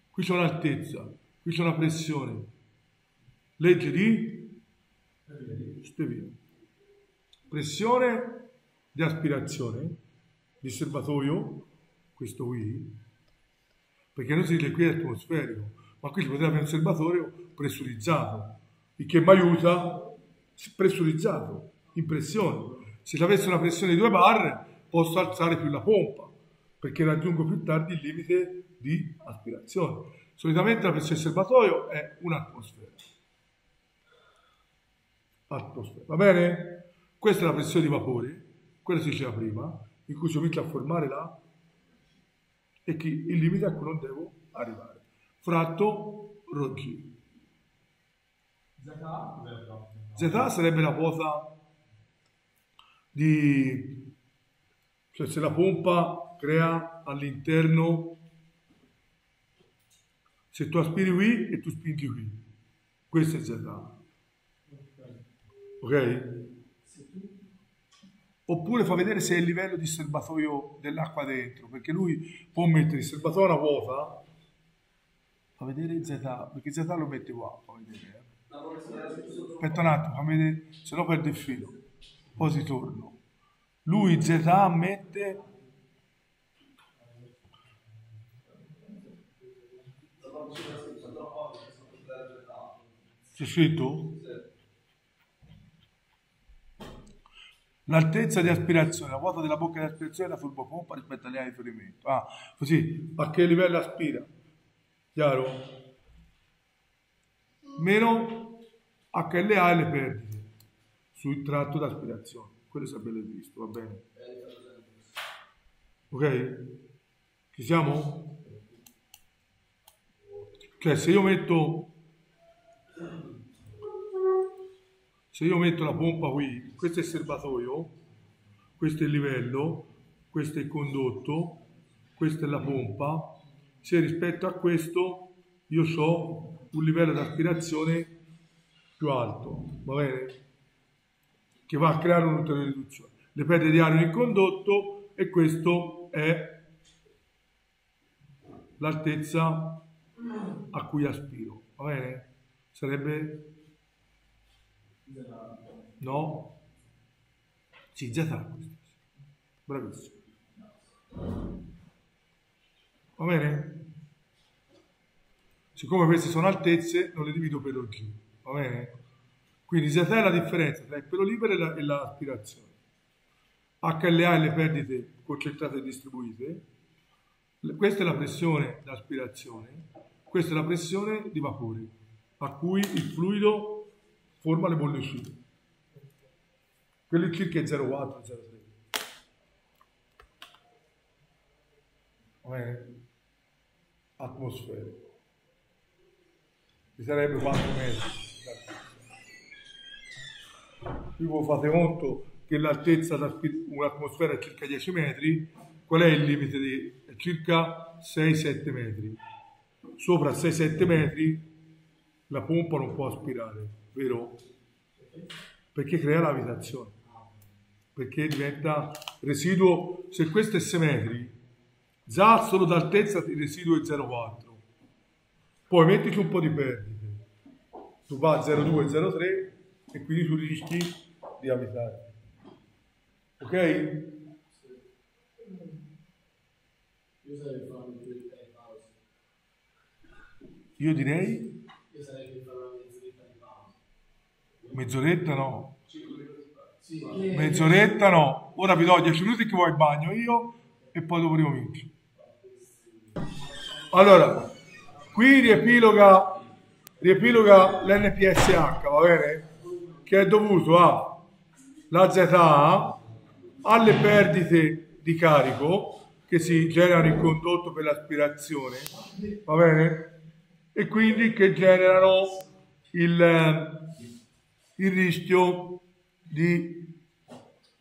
Qui c'è un'altezza, qui c'è una pressione. Legge di... Stevino. Pressione di aspirazione di serbatoio, questo qui, perché non si dice qui è atmosferico, ma qui ci potrebbe avere un serbatoio pressurizzato, il che mi aiuta, pressurizzato, in pressione. Se avessi una pressione di 2 bar, posso alzare più la pompa, perché raggiungo più tardi il limite di aspirazione. Solitamente la pressione del serbatoio è un'atmosfera. Atmosfera. Va bene? Questa è la pressione di vapore, quella si diceva prima, in cui si comincia a formare la e che il limite a cui non devo arrivare. Fratto Roggi. Zeta sarebbe la quota di... cioè se la pompa crea all'interno, se tu aspiri qui e tu spingi qui, questo è Zeta. Ok? Oppure fa vedere se è il livello di serbatoio dell'acqua dentro, perché lui può mettere il serbatoio a una vuota, fa vedere Z, perché Z lo mette qua, fa vedere. eh. Aspetta un attimo, fammi vedere, se no perde il filo. Poi si torno. Lui Z mette... C'è scritto? L'altezza di aspirazione, la quota della bocca di aspirazione della turbopompa rispetto altri di riferimento. Ah, così, a che livello aspira? Chiaro? Meno HLA e le perdite sul tratto d'aspirazione. Quello sarebbe visto, va bene? Ok? Ci siamo? Cioè, se io metto se io metto la pompa qui, questo è il serbatoio, questo è il livello, questo è il condotto, questa è la pompa, se rispetto a questo io ho un livello di aspirazione più alto, va bene? Che va a creare un'ulteriore riduzione. Le perdite di aria nel condotto e questo è l'altezza a cui aspiro, va bene? Sarebbe No? Sì, questo. Bravissimo. Va bene? Siccome queste sono altezze, non le divido per oggi. Va bene? Quindi Z è la differenza tra il pelo libero e, la, l'aspirazione. HLA e le perdite concentrate e distribuite. Questa è la pressione d'aspirazione, questa è la pressione di vapore, a cui il fluido forma le bollicine. Quello circa è 0,4, 0,3. Eh, atmosfere. Ci sarebbe 4 metri. Qui fate conto che l'altezza da un'atmosfera è circa 10 metri, qual è il limite di è circa 6-7 metri. Sopra 6-7 metri la pompa non può aspirare vero? Perché crea la vibrazione, perché diventa residuo, se questo è 6 metri, già solo d'altezza il residuo è 0,4. Poi mettici un po' di perdite, tu vai a 0,2, 0,3 e quindi tu rischi di abitare. Ok? Io sarei fan di pausa. Io direi mezz'oretta no. Mezz'oretta no. Ora vi do 10 minuti che vuoi il bagno io e poi dopo ricomincio. Allora, qui riepiloga, riepiloga l'NPSH, va bene? Che è dovuto alla ZA, alle perdite di carico che si generano in condotto per l'aspirazione, va bene? E quindi che generano il, il rischio di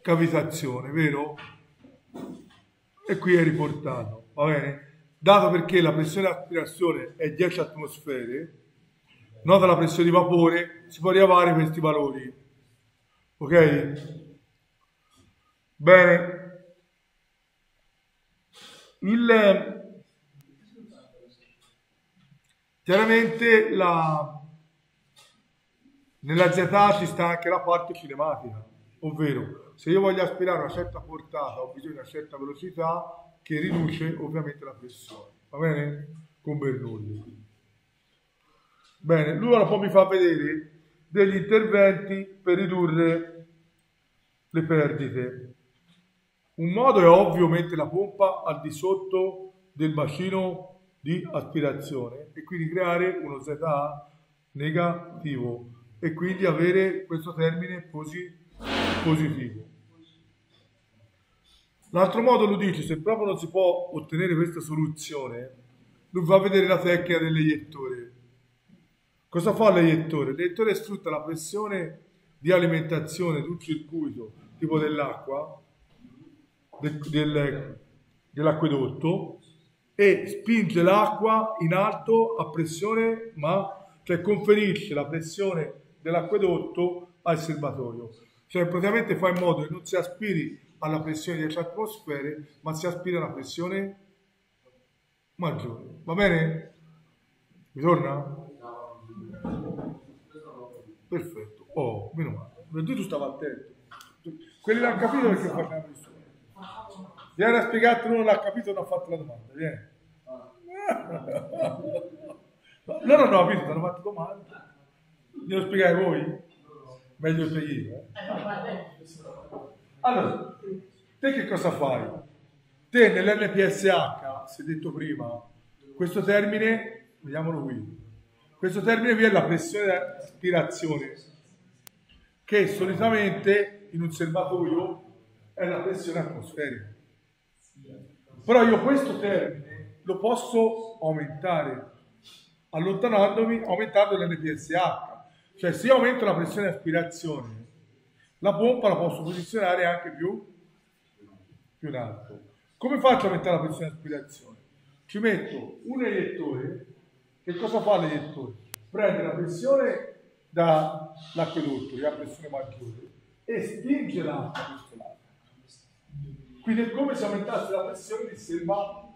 cavitazione, vero? E qui è riportato, va bene? Dato perché la pressione di aspirazione è 10 atmosfere, nota la pressione di vapore, si può riavare questi valori. Ok? Bene. Il, chiaramente la, nella ZA ci sta anche la parte cinematica, ovvero se io voglio aspirare a una certa portata ho bisogno di una certa velocità che riduce ovviamente la pressione, va bene? Con Bernoulli. Bene, lui ora poi mi fa vedere degli interventi per ridurre le perdite. Un modo è ovvio mettere la pompa al di sotto del bacino di aspirazione e quindi creare uno ZA negativo e quindi avere questo termine posi- positivo. L'altro modo lo dice, se proprio non si può ottenere questa soluzione, lui fa vedere la tecnica dell'eiettore. Cosa fa l'eiettore? L'eiettore sfrutta la pressione di alimentazione di un circuito tipo dell'acqua, del, del, dell'acquedotto, e spinge l'acqua in alto a pressione, ma cioè conferisce la pressione dell'acquedotto al serbatoio. Cioè praticamente fa in modo che non si aspiri alla pressione di 10 atmosfere, ma si aspira alla pressione maggiore. Va bene? Mi torna? Perfetto. Oh, meno male. Perché tu stavi attento. Quelli l'hanno capito perché facevano questo. Vieni a spiegarti, uno l'ha capito e non ha fatto la domanda. Vieni. [LAUGHS] Loro hanno capito, hanno fatto domande. Devo spiegare voi? Meglio io. eh? Allora, te che cosa fai? Te nell'NPSH, si è detto prima, questo termine, vediamolo qui, questo termine qui è la pressione aspirazione, che solitamente in un serbatoio è la pressione atmosferica. Però io questo termine lo posso aumentare allontanandomi, aumentando l'NPSH. Cioè se io aumento la pressione di aspirazione, la pompa la posso posizionare anche più, più in alto. Come faccio a aumentare la pressione di aspirazione? Ci metto un eiettore, che cosa fa l'eiettore? Prende la pressione dall'acquedotto, ha pressione maggiore, e spinge l'acqua questo lato. Quindi è come se aumentasse la pressione di selva,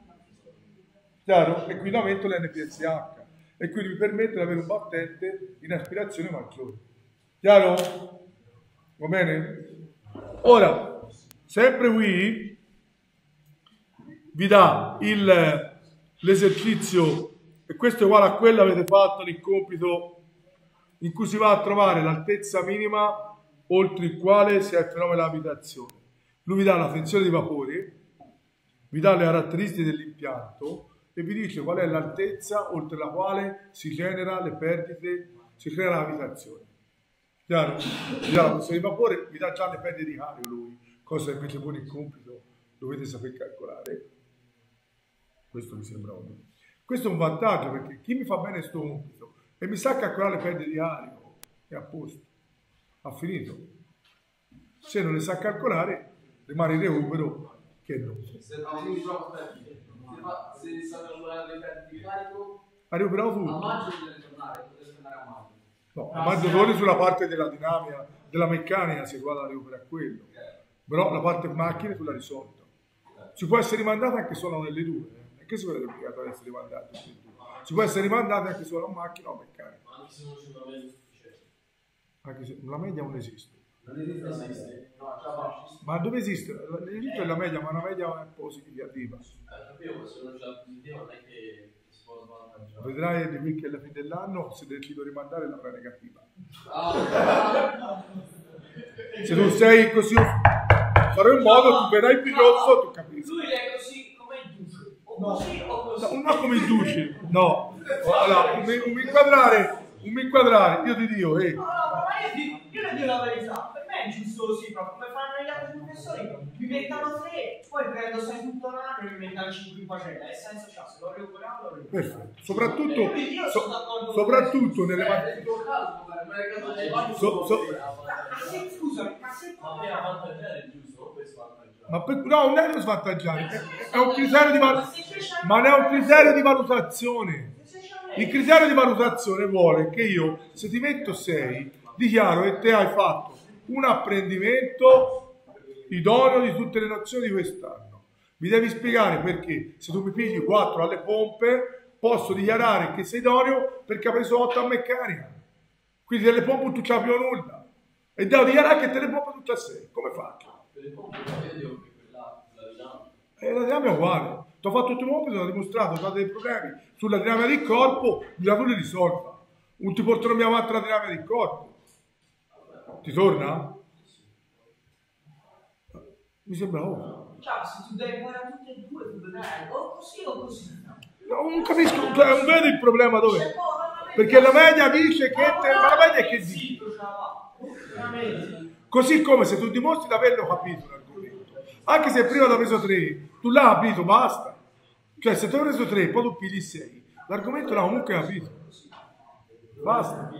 chiaro? E quindi aumento l'NPSH e quindi mi permette di avere un battente in aspirazione maggiore. Chiaro? Va bene? Ora, sempre qui vi dà l'esercizio, e questo è uguale a quello che avete fatto nel compito in cui si va a trovare l'altezza minima oltre il quale si ha il fenomeno dell'abitazione. Lui vi dà la tensione di vapore, vi dà le caratteristiche dell'impianto e vi dice qual è l'altezza oltre la quale si genera le perdite, si crea l'abitazione. Chiaro? Vi dà la tensione di vapore, vi dà già le perdite di cario lui, cosa che invece voi nel compito dovete saper calcolare. Questo mi sembra ovvio. Questo è un vantaggio perché chi mi fa bene questo compito e mi sa calcolare le perdite di carico è a posto, ha finito. Se non le sa calcolare, rimane il recupero che non. Se no, se, se sa calcolare le perdite di carico, Ha recuperato a tutto. maggio deve tornare, potete tornare a maggio. No, a maggior ragione sulla parte della dinamica, della meccanica si guarda a recuperare quello. Però la parte macchine tu l'hai risolta. Si può essere rimandata anche solo nelle due, eh. che si essere obbligato ad essere due. Si può essere rimandata anche solo a macchina o meccanica, Ma anche se non c'è una media sufficiente. anche se la media non esiste. Non esiste. No, già va. Ma dove esiste? L'Egitto è la media, ma una media un po' significativa. Eh, capivo, ma se non c'è la positiva non è che si può svantaggiare. Vedrai di qui che alla fine dell'anno, se decido di rimandare, l'avrà negativa. Ah, Se non sei così, farò in modo che tu vedrai più rosso, tu capisci. Lui è così come il duce. O così o così. No, non come il duce, no. Allora, un, un inquadrare, un inquadrare, io ti dico, eh, No, no, ma io, ti, io le dico la verità, è giusto così, proprio come fanno gli altri professori, mi mettono tre, poi prendo sei tutto l'anno e mi mettono cinque in pagella, e senza c'ha, se l'ho recuperato, l'ho recuperato. Soprattutto, Io so- sono soprattutto nelle materie. in tuo caso, ma non è caso c'è il So- so- Ma se, scusa, ma se Ma per no, non è da svantaggiare, è- è un criterio di val- ma non è un criterio di valutazione. Il criterio di valutazione vuole che io, se ti metto 6, dichiaro che te hai fatto un apprendimento idoneo di tutte le nozioni di quest'anno. Mi devi spiegare perché se tu mi pigli 4 alle pompe, posso dichiarare che sei idoneo perché hai preso 8 a meccanica. Quindi delle pompe non c'è più nulla. E devo dichiarare che te le pompe tutte a 6. Come faccio? Che quella, la dinamica. E la dinamica è uguale. Ti ho fatto tutto il compito, ti ho dimostrato, ho dato dei problemi sulla dinamica del corpo, bisogna tu li risolva. Non ti portano via avanti la dinamica del corpo. Ti torna? Mi sembra ovvio. Cioè, se tu devi fare tutte e due, tu vedrai, o così o così. No, non capisco, cioè, non vedo il problema la Perché la media dice che te, ma la media è che dice. Così come se tu dimostri di averlo capito l'argomento, anche se prima ho preso 3, tu l'hai capito, basta. Cioè se tu hai preso 3 poi tu pigli 6, l'argomento l'ha comunque capito. Basta.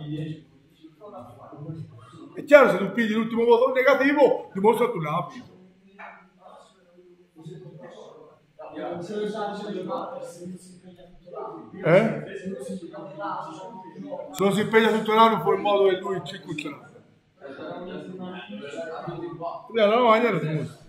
È chiaro se tu pigli l'ultimo voto negativo, dimostra tu lo lo l'anno. Eh? Se non si impegna tutto l'anno. Fa in modo che lui ci cuccia. La lavagna la dimostra.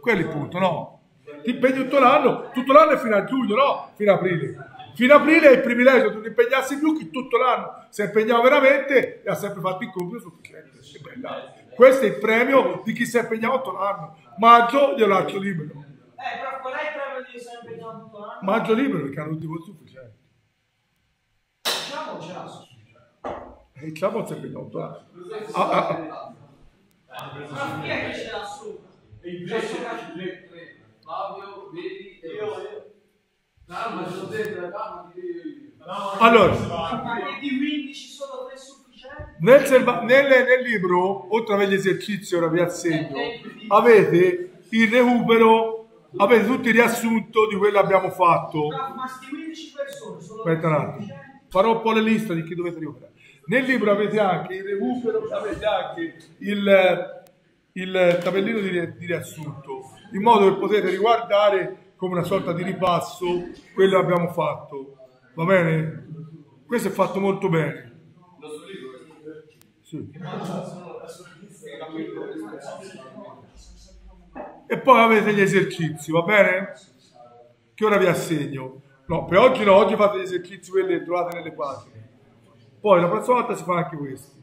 Quello è il punto, no? Ti impegni tutto l'anno, tutto l'anno è fino a giugno, no? Fino a aprile. Fino a aprile è il privilegio, tu ti impegnassi più che tutto l'anno. Si è impegnato veramente e ha sempre fatto il compito sufficiente. È bello. Questo è il premio di chi si è impegnato tutto l'anno. Maggio glielo lascio libero. Eh, però qual è il premio di essere impegnato tutto l'anno? Maggio libero perché hanno tutti i voti sufficienti. Diciamo non ce l'ha. E il capo sempre noto. Ah, ah, ah. Ma chi è che ce l'ha? E invece tre, tre. Fabio, vedi e io. Allora, Ma che di 15 sono tre sufficienti? nel, selva- nel- nel libro, oltre ad avere gli esercizi, ora vi assegno, avete il recupero, avete tutto il riassunto di quello che abbiamo fatto. Ma ma sti 15 persone sono Aspetta un attimo, farò un po' le liste di chi dovete recuperare. Nel libro avete anche il recupero, avete anche il, il tabellino di, di riassunto, in modo che potete riguardare come una sorta di ripasso quello che abbiamo fatto. Va bene? Questo è fatto molto bene. Sì. E poi avete gli esercizi, va bene? Che ora vi assegno. No, per oggi no, oggi fate gli esercizi quelli che trovate nelle pagine. Poi la prossima volta si fa anche questi.